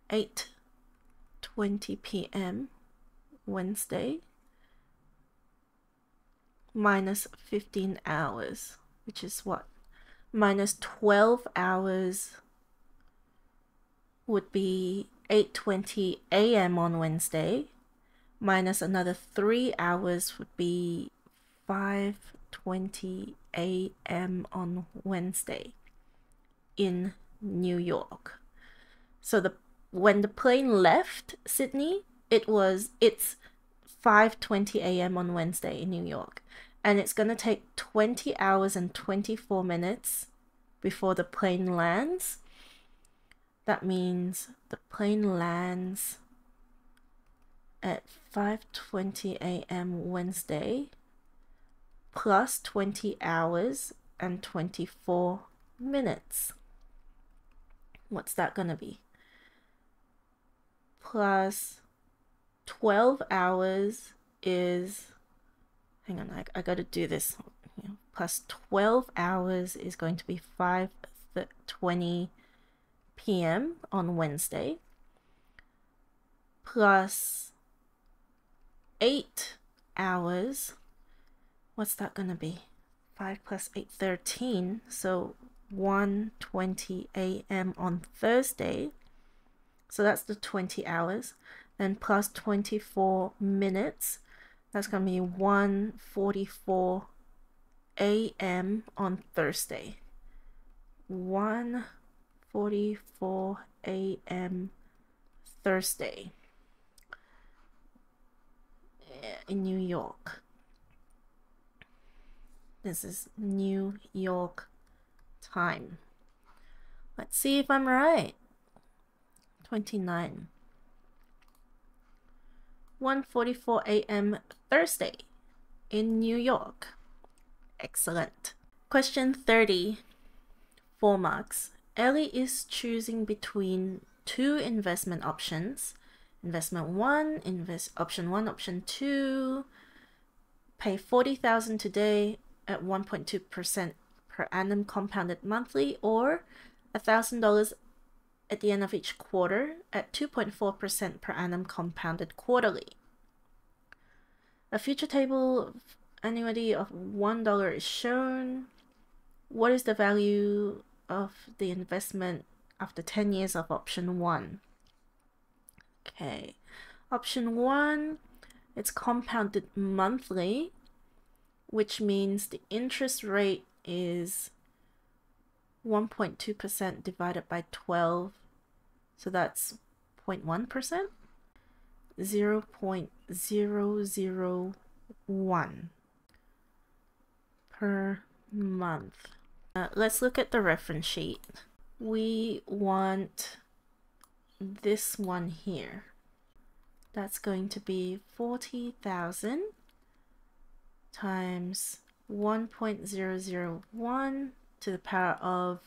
8:20 p.m. Wednesday minus 15 hours, which is what? Minus 12 hours would be 8:20 a.m. on Wednesday minus another 3 hours would be 5:20 a.m. on Wednesday in New York. So the when the plane left Sydney, it was it's 5:20 a.m. on Wednesday in New York and it's going to take 20 hours and 24 minutes before the plane lands That means the plane lands at 5:20 a.m. Wednesday plus 20 hours and 24 minutes. What's that going to be? Plus 12 hours is hang on, I, I got to do this. plus 12 hours is going to be 5 20 p.m. on Wednesday. Plus 8 hours. What's that to be? 5 plus 8, 13. So 1.20 a.m. on Thursday. So that's the 20 hours. Then plus 24 minutes. That's going to be 1.44 a.m. on Thursday. 1.44 a.m. Thursday in New York. This is New York time. Let's see if I'm right. 29. 1:44 a.m. Thursday in New York. Excellent. Question 30. 4 marks. Ellie is choosing between two investment options. Investment 1, invest option 1, option 2. Pay 40,000 today at 1.2% per annum compounded monthly or $1,000 at the end of each quarter at 2.4% per annum compounded quarterly. A future table annuity of $1 is shown. What is the value of the investment after 10 years of option 1? Okay, option 1, it's compounded monthly, which means the interest rate is 1.2% divided by 12. So that's 0.1%. 0 0.001 per month. Uh, let's look at the reference sheet. We want this one here. That's going to be 40,000 times 1.001 to the power of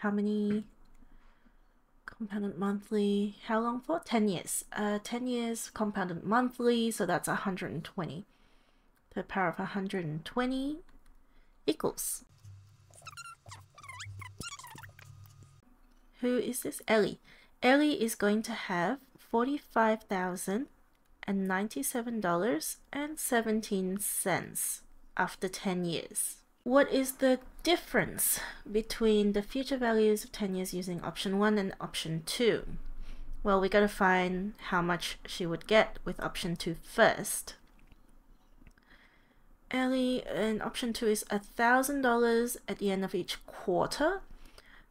how many compounded monthly how long for? 10 years. Uh 10 years compounded monthly so that's 120 to the power of 120 equals. Who is this? Ellie. Ellie is going to have 45,000 and $97.17 after 10 years. What is the difference between the future values of 10 years using option 1 and option 2? Well, we got to find how much she would get with option 2 first. Ellie in option 2 is $1,000 at the end of each quarter,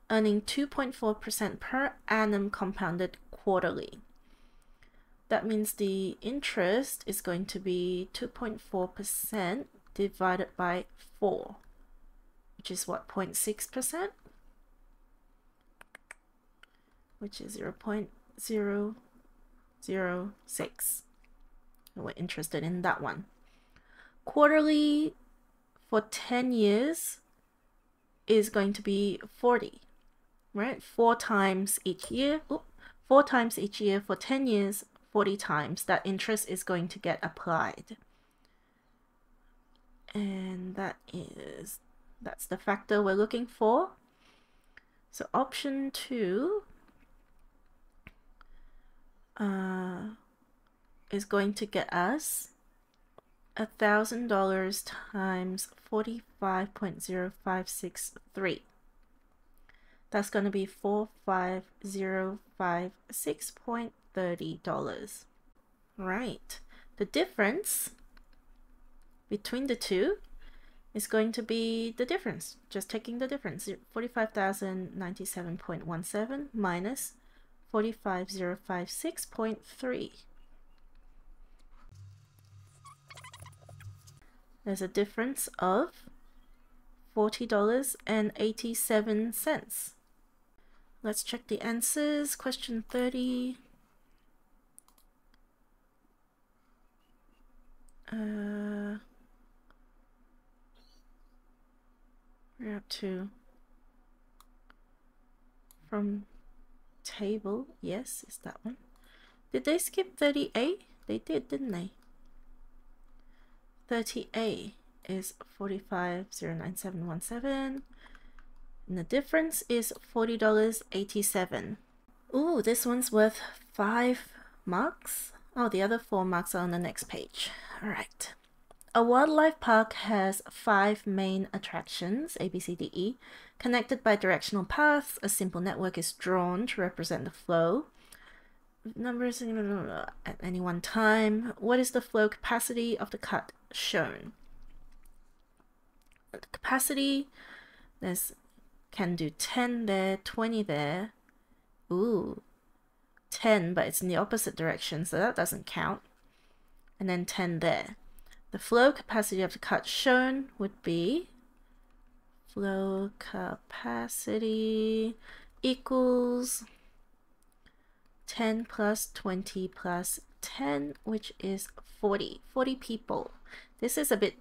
earning 2.4% per annum compounded quarterly. That means the interest is going to be 2.4% divided by 4, which is what, 0.6%? Which is 0 0.006. We're interested in that one. Quarterly for 10 years is going to be 40, right? Four times each year. Oops, four times each year for 10 years 40 times, that interest is going to get applied. And that is, that's the factor we're looking for. So option two uh, is going to get us a thousand dollars times 45.0563 that's going to be 45056.30 $30. Right. The difference between the two is going to be the difference. Just taking the difference. 45,097.17 minus 45056.3. There's a difference of $40.87. Let's check the answers. Question 30. Uh, we're up to from table. Yes, is that one. Did they skip 30A? They did, didn't they? 30A is 45.09717. And the difference is $40.87. Ooh, this one's worth 5 marks. Oh, the other 4 marks are on the next page. Alright. A wildlife park has five main attractions, A, B, C, D, E. Connected by directional paths, a simple network is drawn to represent the flow. Numbers at any one time. What is the flow capacity of the cut shown? The capacity, there's can do 10 there, 20 there. Ooh, 10, but it's in the opposite direction, so that doesn't count. And then 10 there. The flow capacity of the cut shown would be flow capacity equals 10 plus 20 plus 10, which is 40. 40 people. This is a bit,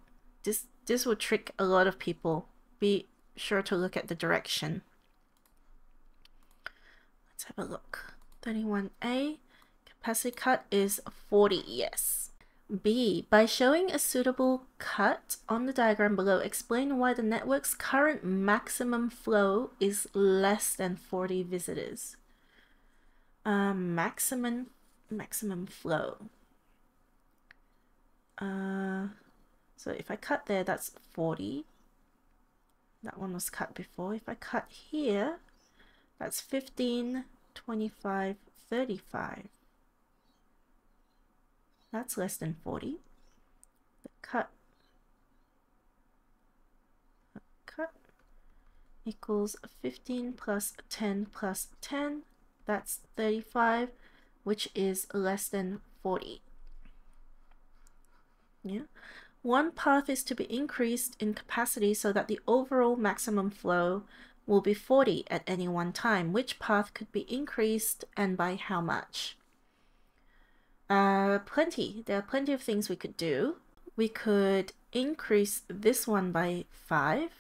this, this will trick a lot of people. Be sure to look at the direction. Let's have a look. 31A, capacity cut is 40, yes. B. By showing a suitable cut on the diagram below, explain why the network's current maximum flow is less than 40 visitors. Uh, maximum maximum flow. Uh, so if I cut there, that's 40. That one was cut before. If I cut here, that's 15, 25, 35. That's less than 40. The cut, cut equals 15 plus 10 plus 10. That's 35, which is less than 40. Yeah. One path is to be increased in capacity so that the overall maximum flow will be 40 at any one time. Which path could be increased and by how much? Uh, plenty. There are plenty of things we could do. We could increase this one by 5.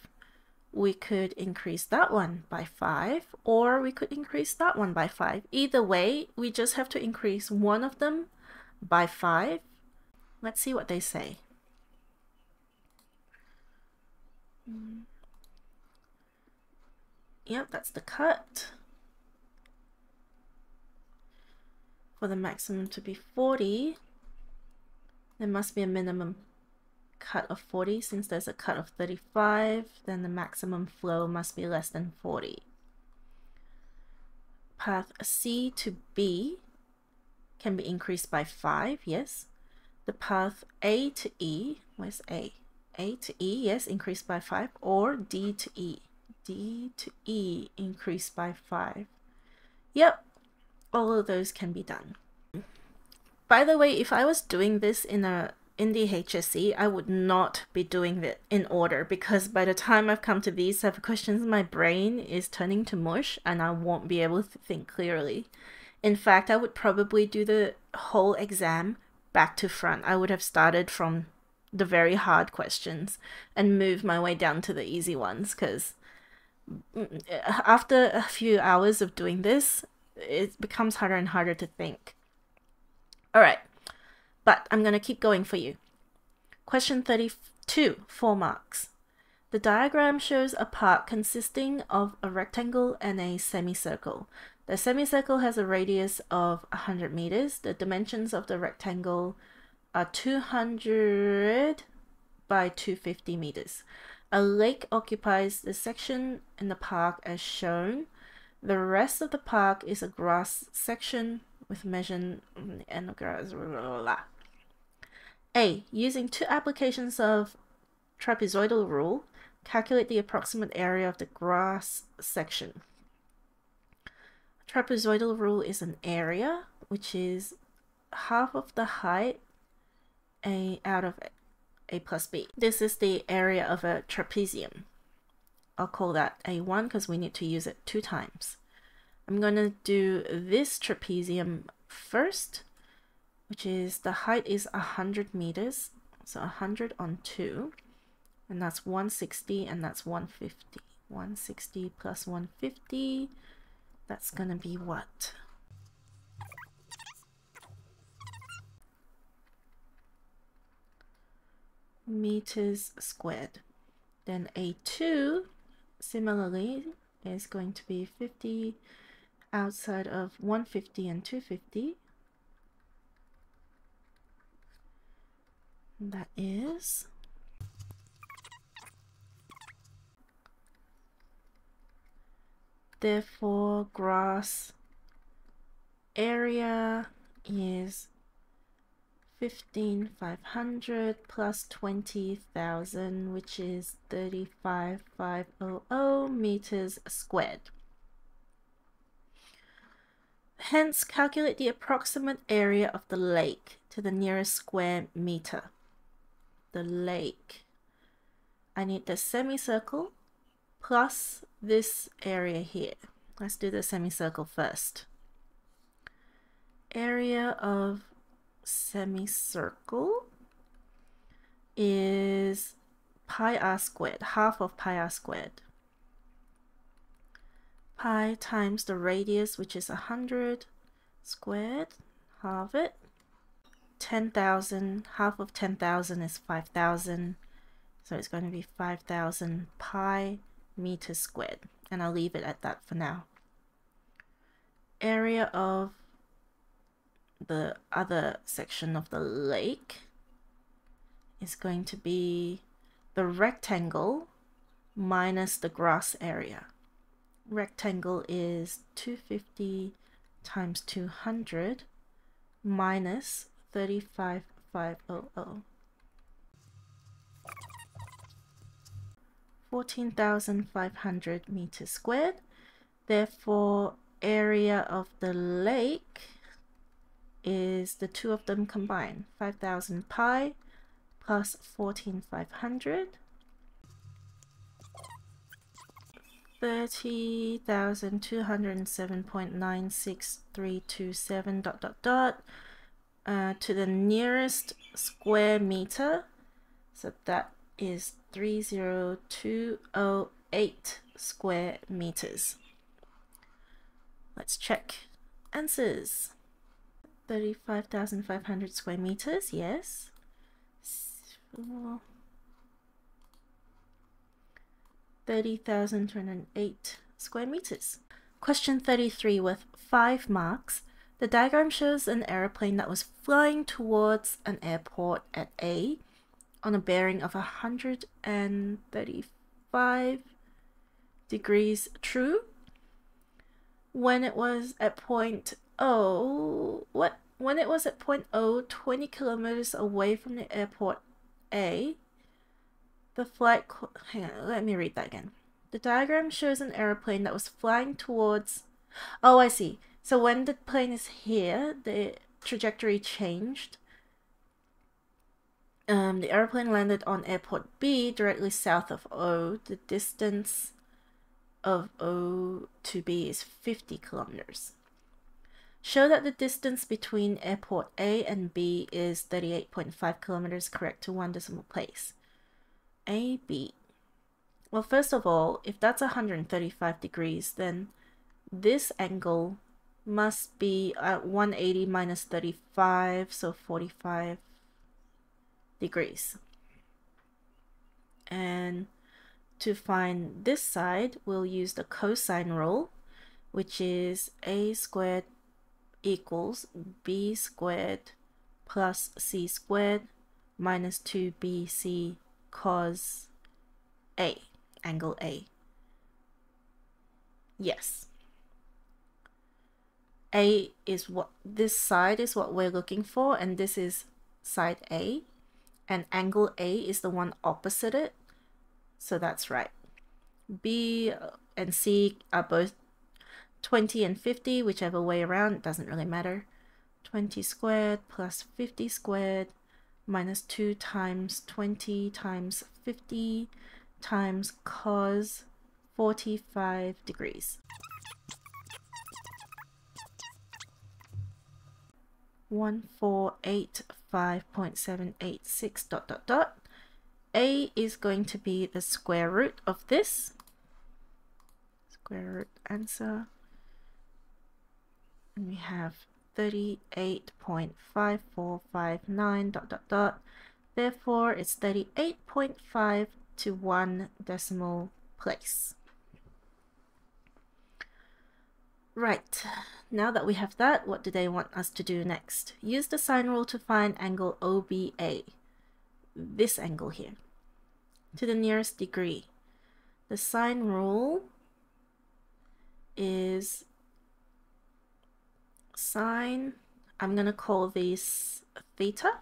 We could increase that one by 5. Or we could increase that one by 5. Either way, we just have to increase one of them by 5. Let's see what they say. Mm. Yep, that's the cut. For the maximum to be 40, there must be a minimum cut of 40. Since there's a cut of 35, then the maximum flow must be less than 40. Path C to B can be increased by 5, yes. The path A to E, where's A? A to E, yes, increased by 5, or D to E. D to E increased by 5. Yep, all of those can be done. By the way, if I was doing this in a in the HSC, I would not be doing it in order because by the time I've come to these type of questions, my brain is turning to mush and I won't be able to think clearly. In fact, I would probably do the whole exam back to front. I would have started from the very hard questions and move my way down to the easy ones because mm, after a few hours of doing this, it becomes harder and harder to think. All right, but I'm going to keep going for you. Question 32, 4 marks. The diagram shows a park consisting of a rectangle and a semicircle. The semicircle has a radius of 100 meters. The dimensions of the rectangle are 200 by 250 meters. A lake occupies the section in the park as shown. The rest of the park is a grass section with measured and grass. Blah, blah, A. Using two applications of trapezoidal rule, calculate the approximate area of the grass section. Trapezoidal rule is an area which is half of the height a out of a plus b. This is the area of a trapezium. I'll call that a1 because we need to use it two times. I'm going to do this trapezium first, which is the height is 100 meters. So 100 on 2, and that's 160, and that's 150. 160 plus 150, that's going to be what? meters squared. Then A2, similarly, is going to be 50 outside of 150 and 250. That is therefore grass area is 15,500 plus 20,000 which is 35,500 meters squared. Hence, calculate the approximate area of the lake to the nearest square meter. The lake. I need the semicircle plus this area here. Let's do the semicircle first. Area of semicircle is pi r squared, half of pi r squared. Pi times the radius, which is 100 squared, half it. 10,000, half of 10,000 is 5,000. So it's going to be 5,000 pi meters squared. And I'll leave it at that for now. Area of the other section of the lake is going to be the rectangle minus the grass area. Rectangle is 250 times 200 minus 35500. 14,500 meters squared. Therefore, area of the lake is the two of them combined. 5,000 pi plus 14,500. 30,207.96327 dot dot dot uh, to the nearest square meter. So that is 30208 square meters. Let's check answers. 35,500 square meters, yes. 30,208 square meters. Question 33 with 5 marks. The diagram shows an aeroplane that was flying towards an airport at A on a bearing of 135 degrees true. When it was at point O, what when it was at point O, 20 kilometers away from the airport A, the flight. Hang on, let me read that again. The diagram shows an aeroplane that was flying towards. Oh, I see. So when the plane is here, the trajectory changed. Um, the airplane landed on airport B directly south of O. The distance of O to B is 50 kilometers. Show that the distance between airport A and B is 38.5 kilometers correct to one decimal place. A, B. Well, first of all, if that's 135 degrees, then this angle must be at 180 minus 35, so 45 degrees. And to find this side, we'll use the cosine rule, which is a squared equals b squared plus c squared minus 2bc cos A, angle A. Yes. A is what this side is what we're looking for and this is side A and angle A is the one opposite it. So that's right. B and C are both 20 and 50, whichever way around, doesn't really matter. 20 squared plus 50 squared minus 2 times 20 times 50 times cos 45 degrees. One four eight five point seven eight six dot dot dot. A is going to be the square root of this. Square root answer and we have 38.5459 dot dot dot. Therefore, it's 38.5 to one decimal place. Right, now that we have that, what do they want us to do next? Use the sine rule to find angle OBA, this angle here, to the nearest degree. The sine rule is sine, I'm going to call this theta,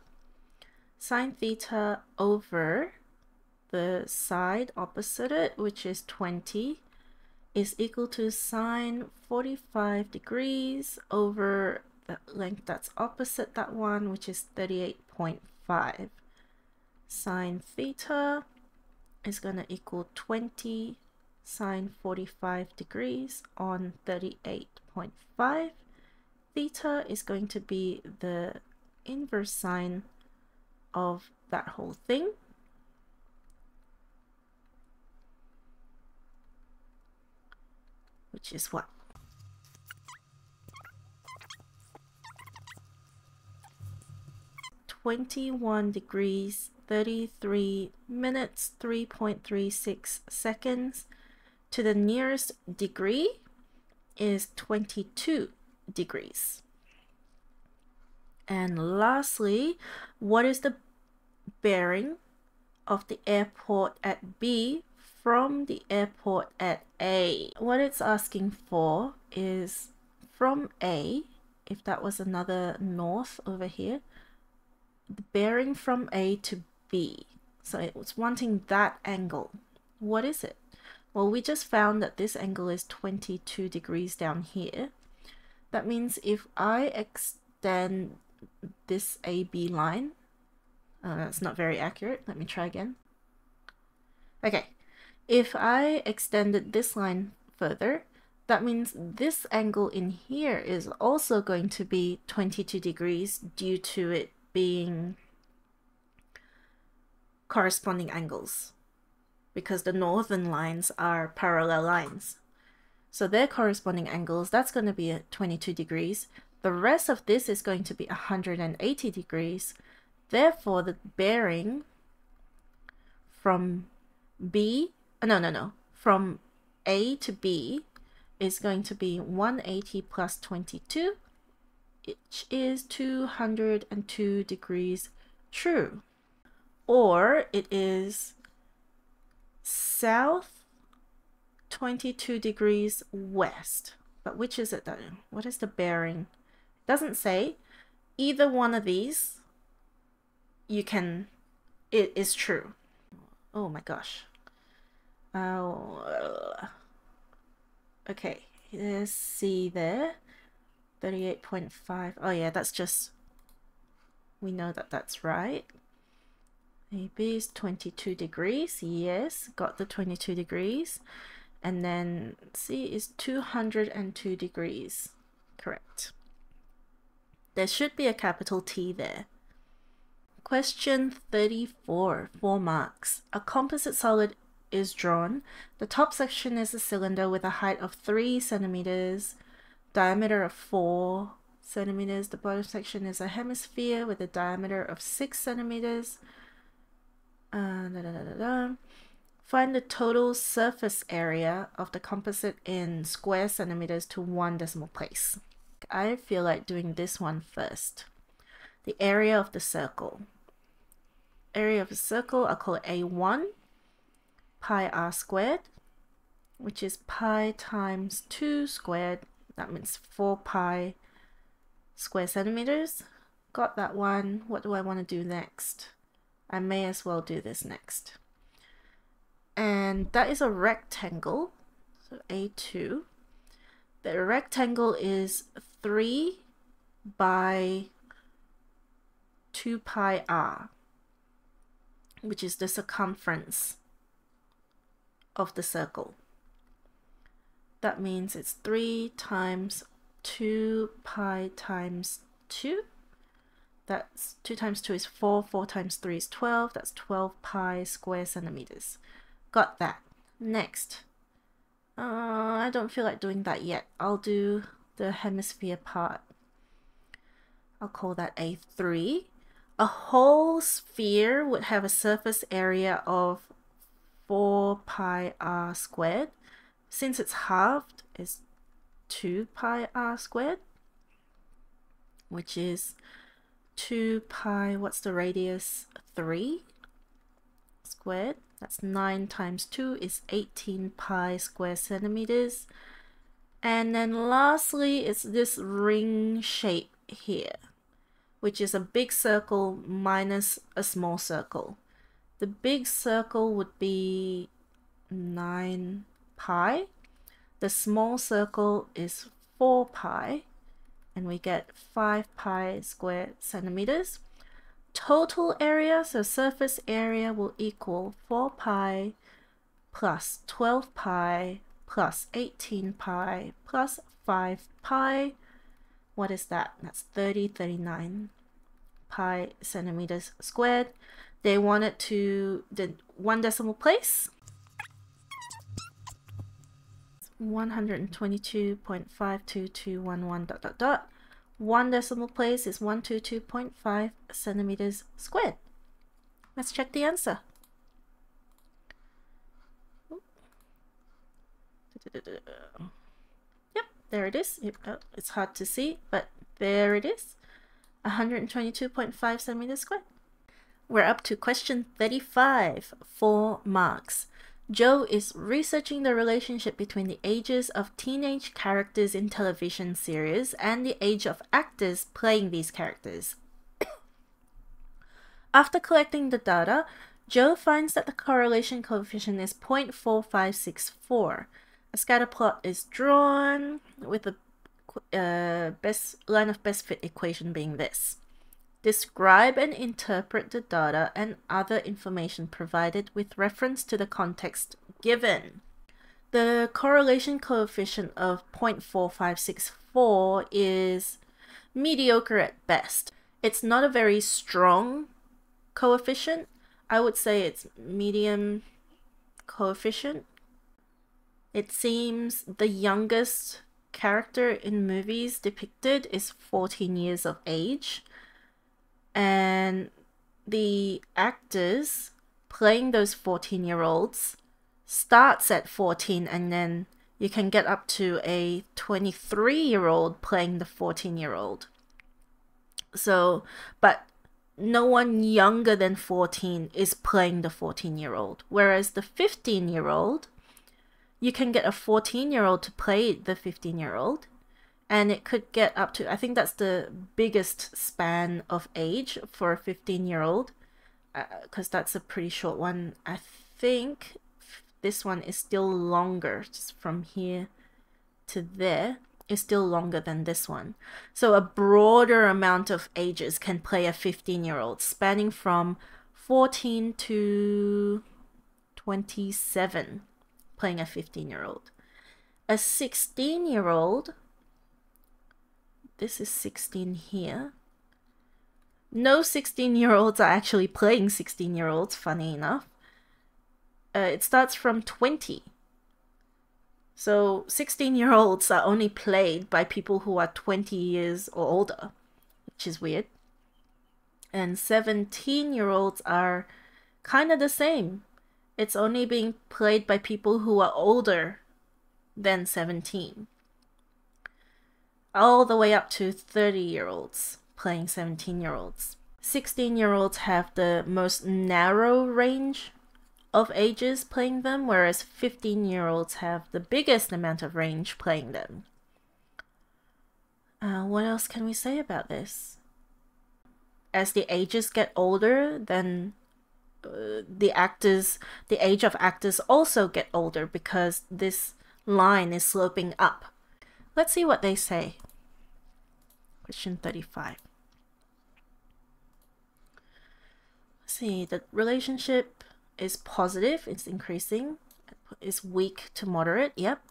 sine theta over the side opposite it, which is 20, is equal to sine 45 degrees over the length that's opposite that one, which is 38.5. Sine theta is going to equal 20 sine 45 degrees on 38.5. Theta is going to be the inverse sine of that whole thing, which is what? Twenty-one degrees, thirty-three minutes, three point three six seconds. To the nearest degree is twenty-two degrees. And lastly, what is the bearing of the airport at B from the airport at A. What it's asking for is from A, if that was another north over here, the bearing from A to B. So it was wanting that angle. What is it? Well, we just found that this angle is 22 degrees down here. That means if I extend this AB line, uh, that's not very accurate. Let me try again. Okay, if I extended this line further, that means this angle in here is also going to be 22 degrees due to it being corresponding angles because the northern lines are parallel lines. So their corresponding angles, that's going to be 22 degrees. The rest of this is going to be 180 degrees. Therefore, the bearing from B uh, no, no, no. From A to B is going to be 180 plus 22, which is 202 degrees true. Or it is south 22 degrees west. But which is it though? What is the bearing? It doesn't say. Either one of these you can it is true. Oh my gosh. Oh, okay. Let's see there. 38.5. Oh yeah, that's just, we know that that's right. AB is 22 degrees. Yes, got the 22 degrees. And then C is 202 degrees. Correct. There should be a capital T there. Question 34, 4 marks. A composite solid is drawn. The top section is a cylinder with a height of 3 centimeters, diameter of 4 centimeters. The bottom section is a hemisphere with a diameter of 6 centimeters. Uh, da, da, da, Find the total surface area of the composite in square centimeters to one decimal place. I feel like doing this one first. The area of the circle. Area of a circle, I'll call it A1 pi r squared, which is pi times 2 squared. That means 4 pi square centimeters. Got that one. What do I want to do next? I may as well do this next. And that is a rectangle. So A2. The rectangle is 3 by 2 pi r, which is the circumference of the circle. That means it's 3 times 2 pi times 2, That's 2 times 2 is 4, 4 times 3 is 12. That's 12 pi square centimeters. Got that. Next. Uh, I don't feel like doing that yet. I'll do the hemisphere part. I'll call that A3. A whole sphere would have a surface area of 4 pi r squared. Since it's halved, it's 2 pi r squared, which is 2 pi, what's the radius? 3 squared. That's 9 times 2 is 18 pi square centimeters. And then lastly, it's this ring shape here, which is a big circle minus a small circle. The big circle would be 9 pi. The small circle is 4 pi and we get 5 pi square centimeters. Total area, so surface area will equal 4 pi plus 12 pi plus 18 pi plus 5 pi. What is that? That's 30, 39 pi centimeters squared. They want it to the one decimal place. 122.52211 dot dot dot. One decimal place is 122.5 centimeters squared. Let's check the answer. Yep, there it is. Uh, it's hard to see, but there it is. 122.5 centimeters squared. We're up to question 35, 4 marks. Joe is researching the relationship between the ages of teenage characters in television series and the age of actors playing these characters. After collecting the data, Joe finds that the correlation coefficient is 0.4564. A scatter plot is drawn with the uh, best line of best fit equation being this. Describe and interpret the data and other information provided with reference to the context given. The correlation coefficient of 0.4564 is mediocre at best. It's not a very strong coefficient. I would say it's medium coefficient. It seems the youngest character in movies depicted is 14 years of age and the actors playing those 14 year olds starts at 14 and then you can get up to a 23 year old playing the 14 year old so but no one younger than 14 is playing the 14 year old whereas the 15 year old you can get a 14 year old to play the 15 year old and it could get up to I think that's the biggest span of age for a 15 year old because uh, that's a pretty short one. I think this one is still longer just from here to there is still longer than this one. So a broader amount of ages can play a 15 year old spanning from 14 to 27 playing a 15 year old. A 16 year old this is 16 here. No 16 year olds are actually playing 16 year olds, funny enough. Uh, it starts from 20. So 16 year olds are only played by people who are 20 years or older, which is weird. And 17 year olds are kind of the same. It's only being played by people who are older than 17 all the way up to 30 year olds playing 17 year olds. 16 year olds have the most narrow range of ages playing them, whereas 15 year olds have the biggest amount of range playing them. Uh, what else can we say about this? As the ages get older, then uh, the actors, the age of actors also get older because this line is sloping up. Let's see what they say. Question 35. Let's see, the relationship is positive, it's increasing, is weak to moderate, yep.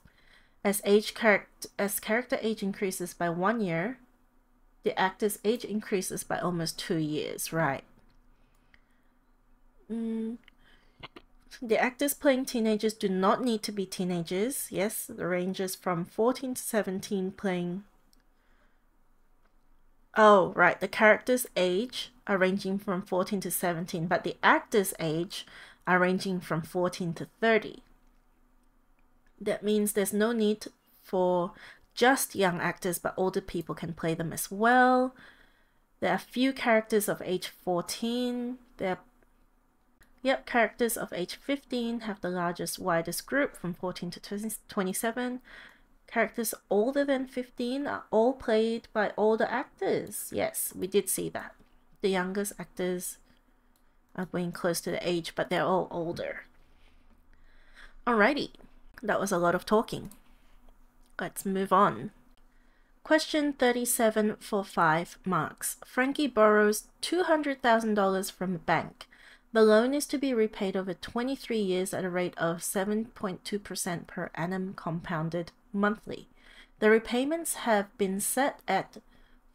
As age character as character age increases by one year, The actor's age increases by almost two years, right? Mm. The actors playing teenagers do not need to be teenagers. Yes, the ranges from 14 to 17 playing. Oh, right. The characters' age are ranging from 14 to 17, but the actors' age are ranging from 14 to 30. That means there's no need for just young actors, but older people can play them as well. There are few characters of age 14. There are Yep, characters of age 15 have the largest, widest group from 14 to 27. Characters older than 15 are all played by older actors. Yes, we did see that. The youngest actors are going close to the age, but they're all older. Alrighty, that was a lot of talking. Let's move on. Question 37 for 5 marks. Frankie borrows $200,000 from a bank. The loan is to be repaid over 23 years at a rate of 7.2% per annum compounded monthly. The repayments have been set at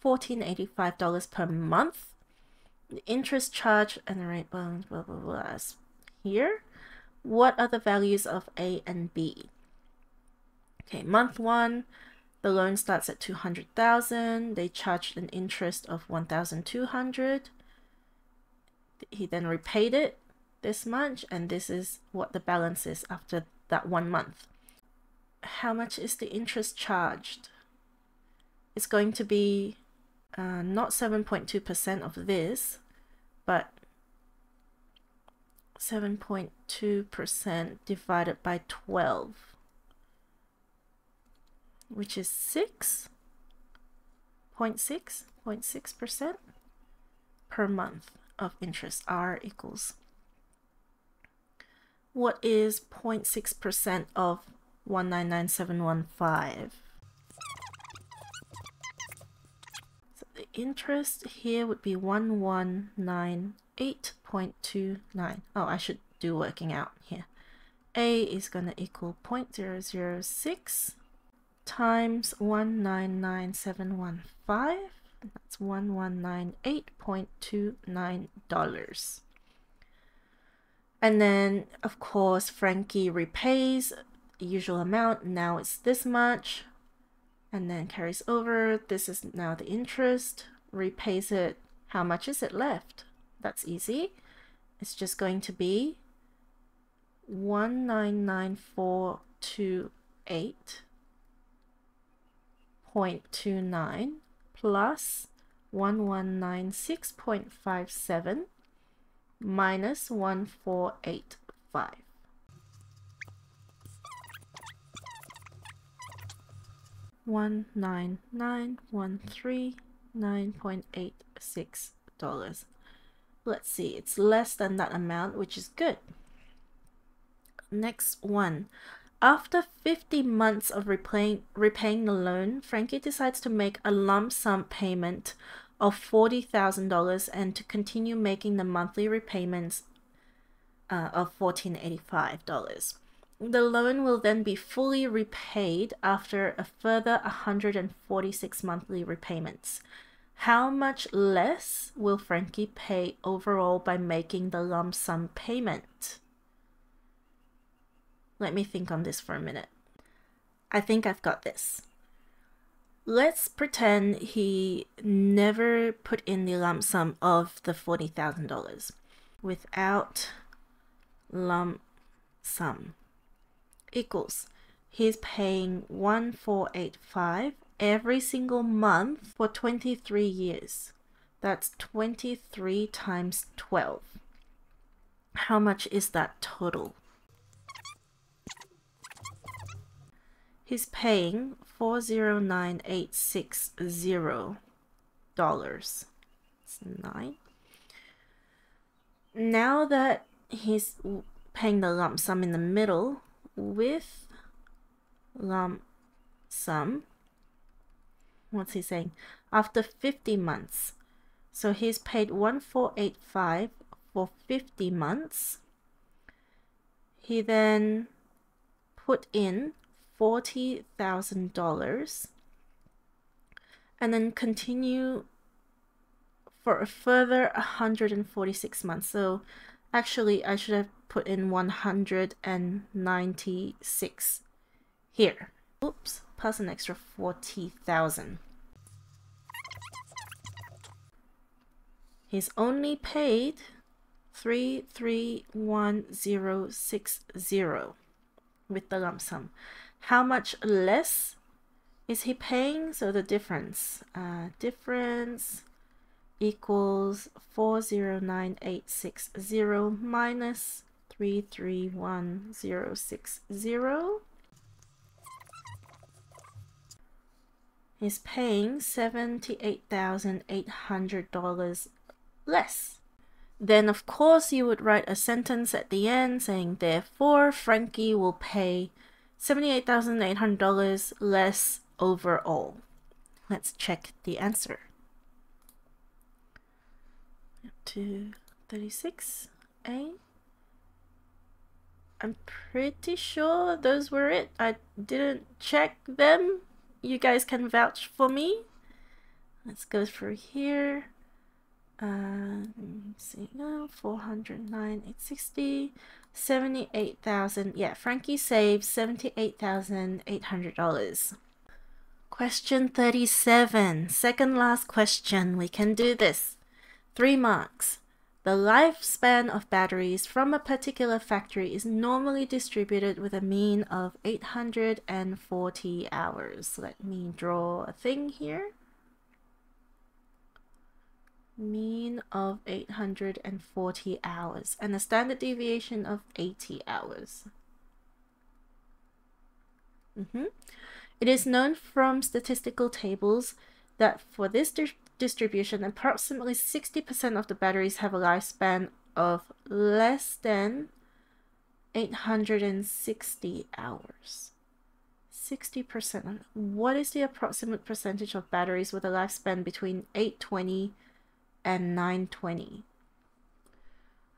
$1485 per month. The interest charge and the rate blah, blah, blah, blah. Here, what are the values of A and B? Okay, month one, the loan starts at 200,000. They charged an interest of 1,200 he then repaid it this much and this is what the balance is after that one month. How much is the interest charged? It's going to be uh, not 7.2% of this but 7.2% divided by 12 which is 6 0.6 per month of interest R equals what is 0.6% of 199715? So the interest here would be 1198.29. Oh, I should do working out here. A is going to equal 0.006 times 199715 that's $1198.29. And then, of course, Frankie repays the usual amount. Now it's this much. And then carries over. This is now the interest. Repays it. How much is it left? That's easy. It's just going to be 199428.29 plus 1196.57 minus 1485. One nine nine one three nine point eight six dollars. Let's see, it's less than that amount, which is good. Next one. After 50 months of repaying, repaying the loan, Frankie decides to make a lump sum payment of $40,000 and to continue making the monthly repayments uh, of $1485. The loan will then be fully repaid after a further 146 monthly repayments. How much less will Frankie pay overall by making the lump sum payment? Let me think on this for a minute. I think I've got this. Let's pretend he never put in the lump sum of the $40,000 without lump sum equals he's paying 1485 every single month for 23 years. That's 23 times 12. How much is that total? He's paying four zero nine eight six zero dollars. Nine. Now that he's paying the lump sum in the middle with lump sum, what's he saying? After 50 months. So he's paid 1485 for 50 months. He then put in $40,000 and then continue for a further 146 months. So actually, I should have put in 196 here. Oops, plus an extra 40,000. He's only paid 331060 with the lump sum. How much less is he paying? So the difference, uh, difference equals 409860 minus 331060. He's paying $78,800 less. Then, of course, you would write a sentence at the end saying, therefore, Frankie will pay $78,800 less overall. Let's check the answer. To 36A. I'm pretty sure those were it. I didn't check them. You guys can vouch for me. Let's go through here. Uh, see, no, 409, 860, 78,000. Yeah, Frankie saved $78,800. Question 37. Second last question. We can do this. Three marks. The lifespan of batteries from a particular factory is normally distributed with a mean of 840 hours. Let me draw a thing here mean of 840 hours and a standard deviation of 80 hours. Mm -hmm. It is known from statistical tables that for this di distribution, approximately 60% of the batteries have a lifespan of less than 860 hours. 60%. What is the approximate percentage of batteries with a lifespan between 820 and 920.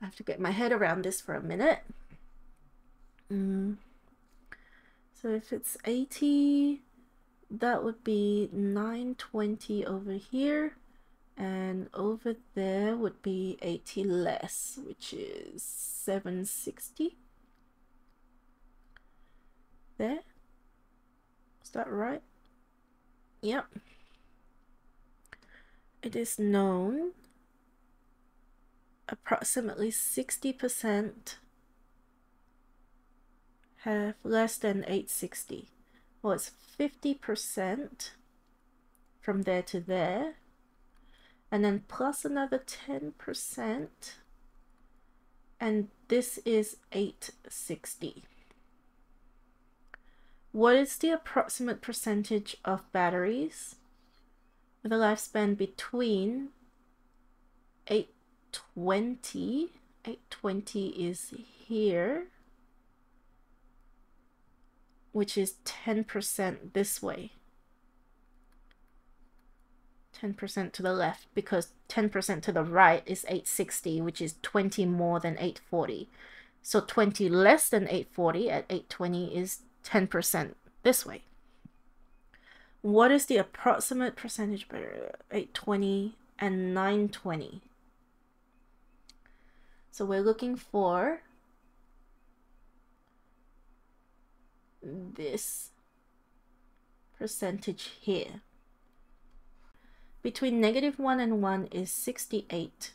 I have to get my head around this for a minute. Mm. So if it's 80, that would be 920 over here. And over there would be 80 less, which is 760. There. Is that right? Yep. It is known approximately 60% have less than 860. Well, it's 50% from there to there, and then plus another 10%, and this is 860. What is the approximate percentage of batteries a lifespan between 820 820 is here which is 10% this way. 10% to the left because 10% to the right is 860 which is 20 more than 840 so 20 less than 840 at 820 is 10% this way what is the approximate percentage better? 820 and 920 so we're looking for this percentage here. Between negative 1 and 1 is 68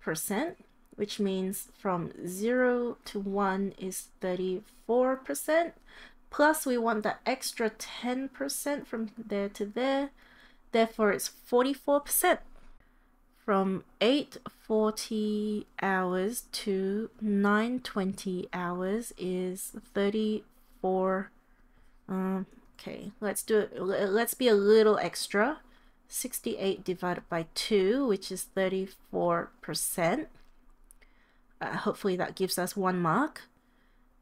percent which means from 0 to 1 is 34 percent Plus, we want that extra 10% from there to there. Therefore, it's 44%. From 840 hours to 920 hours is 34. Um, okay, let's do it. Let's be a little extra. 68 divided by 2, which is 34%. Uh, hopefully that gives us one mark.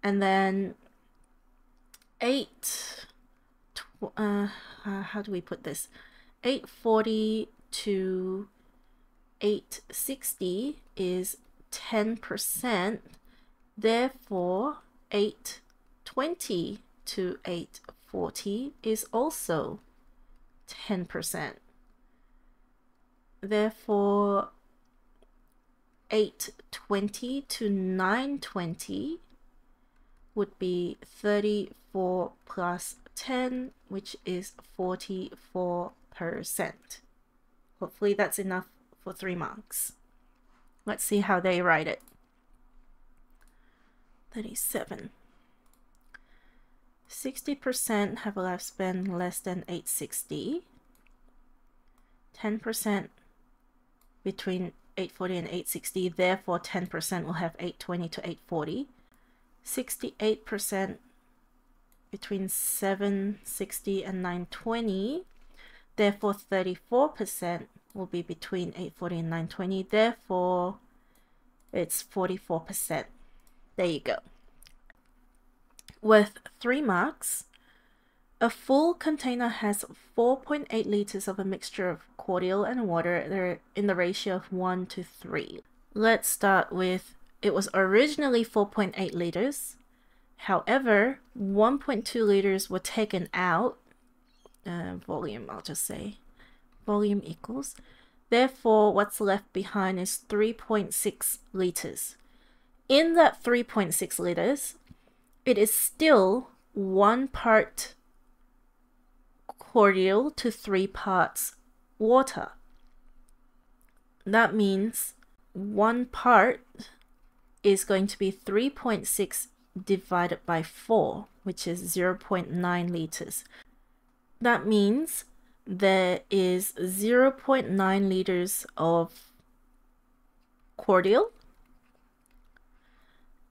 And then 8 uh, how do we put this 840 to 860 is 10% therefore 820 to 840 is also 10%. Therefore, 820 to 920 would be 34 plus 10, which is 44%. Hopefully that's enough for three marks. Let's see how they write it. 37. 60% have a lifespan less than 860. 10% between 840 and 860, therefore 10% will have 820 to 840. 68% between 760 and 920, therefore 34% will be between 840 and 920, therefore it's 44%. There you go. With three marks, a full container has 4.8 liters of a mixture of cordial and water in the ratio of 1 to 3. Let's start with it was originally 4.8 liters. However, 1.2 liters were taken out. Uh, volume, I'll just say. Volume equals. Therefore, what's left behind is 3.6 liters. In that 3.6 liters, it is still one part cordial to three parts water. That means one part is going to be 3.6 divided by 4, which is 0.9 liters. That means there is 0.9 liters of cordial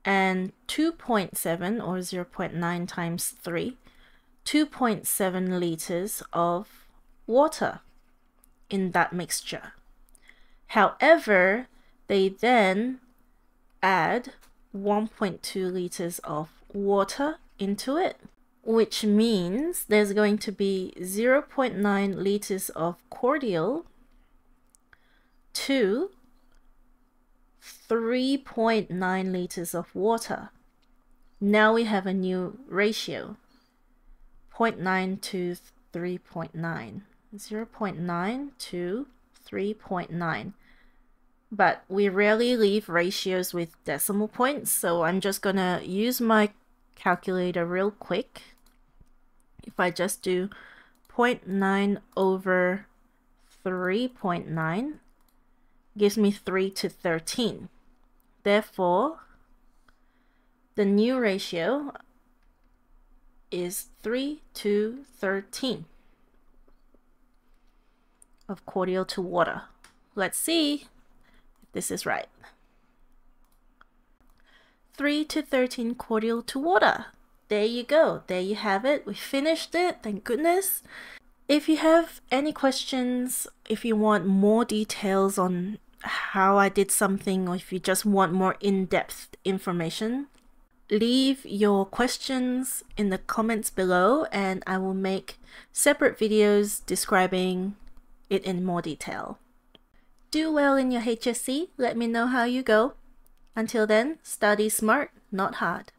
and 2.7 or 0.9 times 3 2.7 liters of water in that mixture. However, they then add 1.2 liters of water into it, which means there's going to be 0.9 liters of cordial to 3.9 liters of water. Now we have a new ratio 0.9 to 3.9. 0.9 to 3.9. But we rarely leave ratios with decimal points, so I'm just gonna use my calculator real quick. If I just do 0.9 over 3.9 gives me 3 to 13. Therefore, the new ratio is 3 to 13 of cordial to water. Let's see this is right. 3 to 13 cordial to water. There you go. There you have it. We finished it. Thank goodness. If you have any questions, if you want more details on how I did something, or if you just want more in depth information, leave your questions in the comments below and I will make separate videos describing it in more detail. Do well in your HSC. Let me know how you go. Until then, study smart, not hard.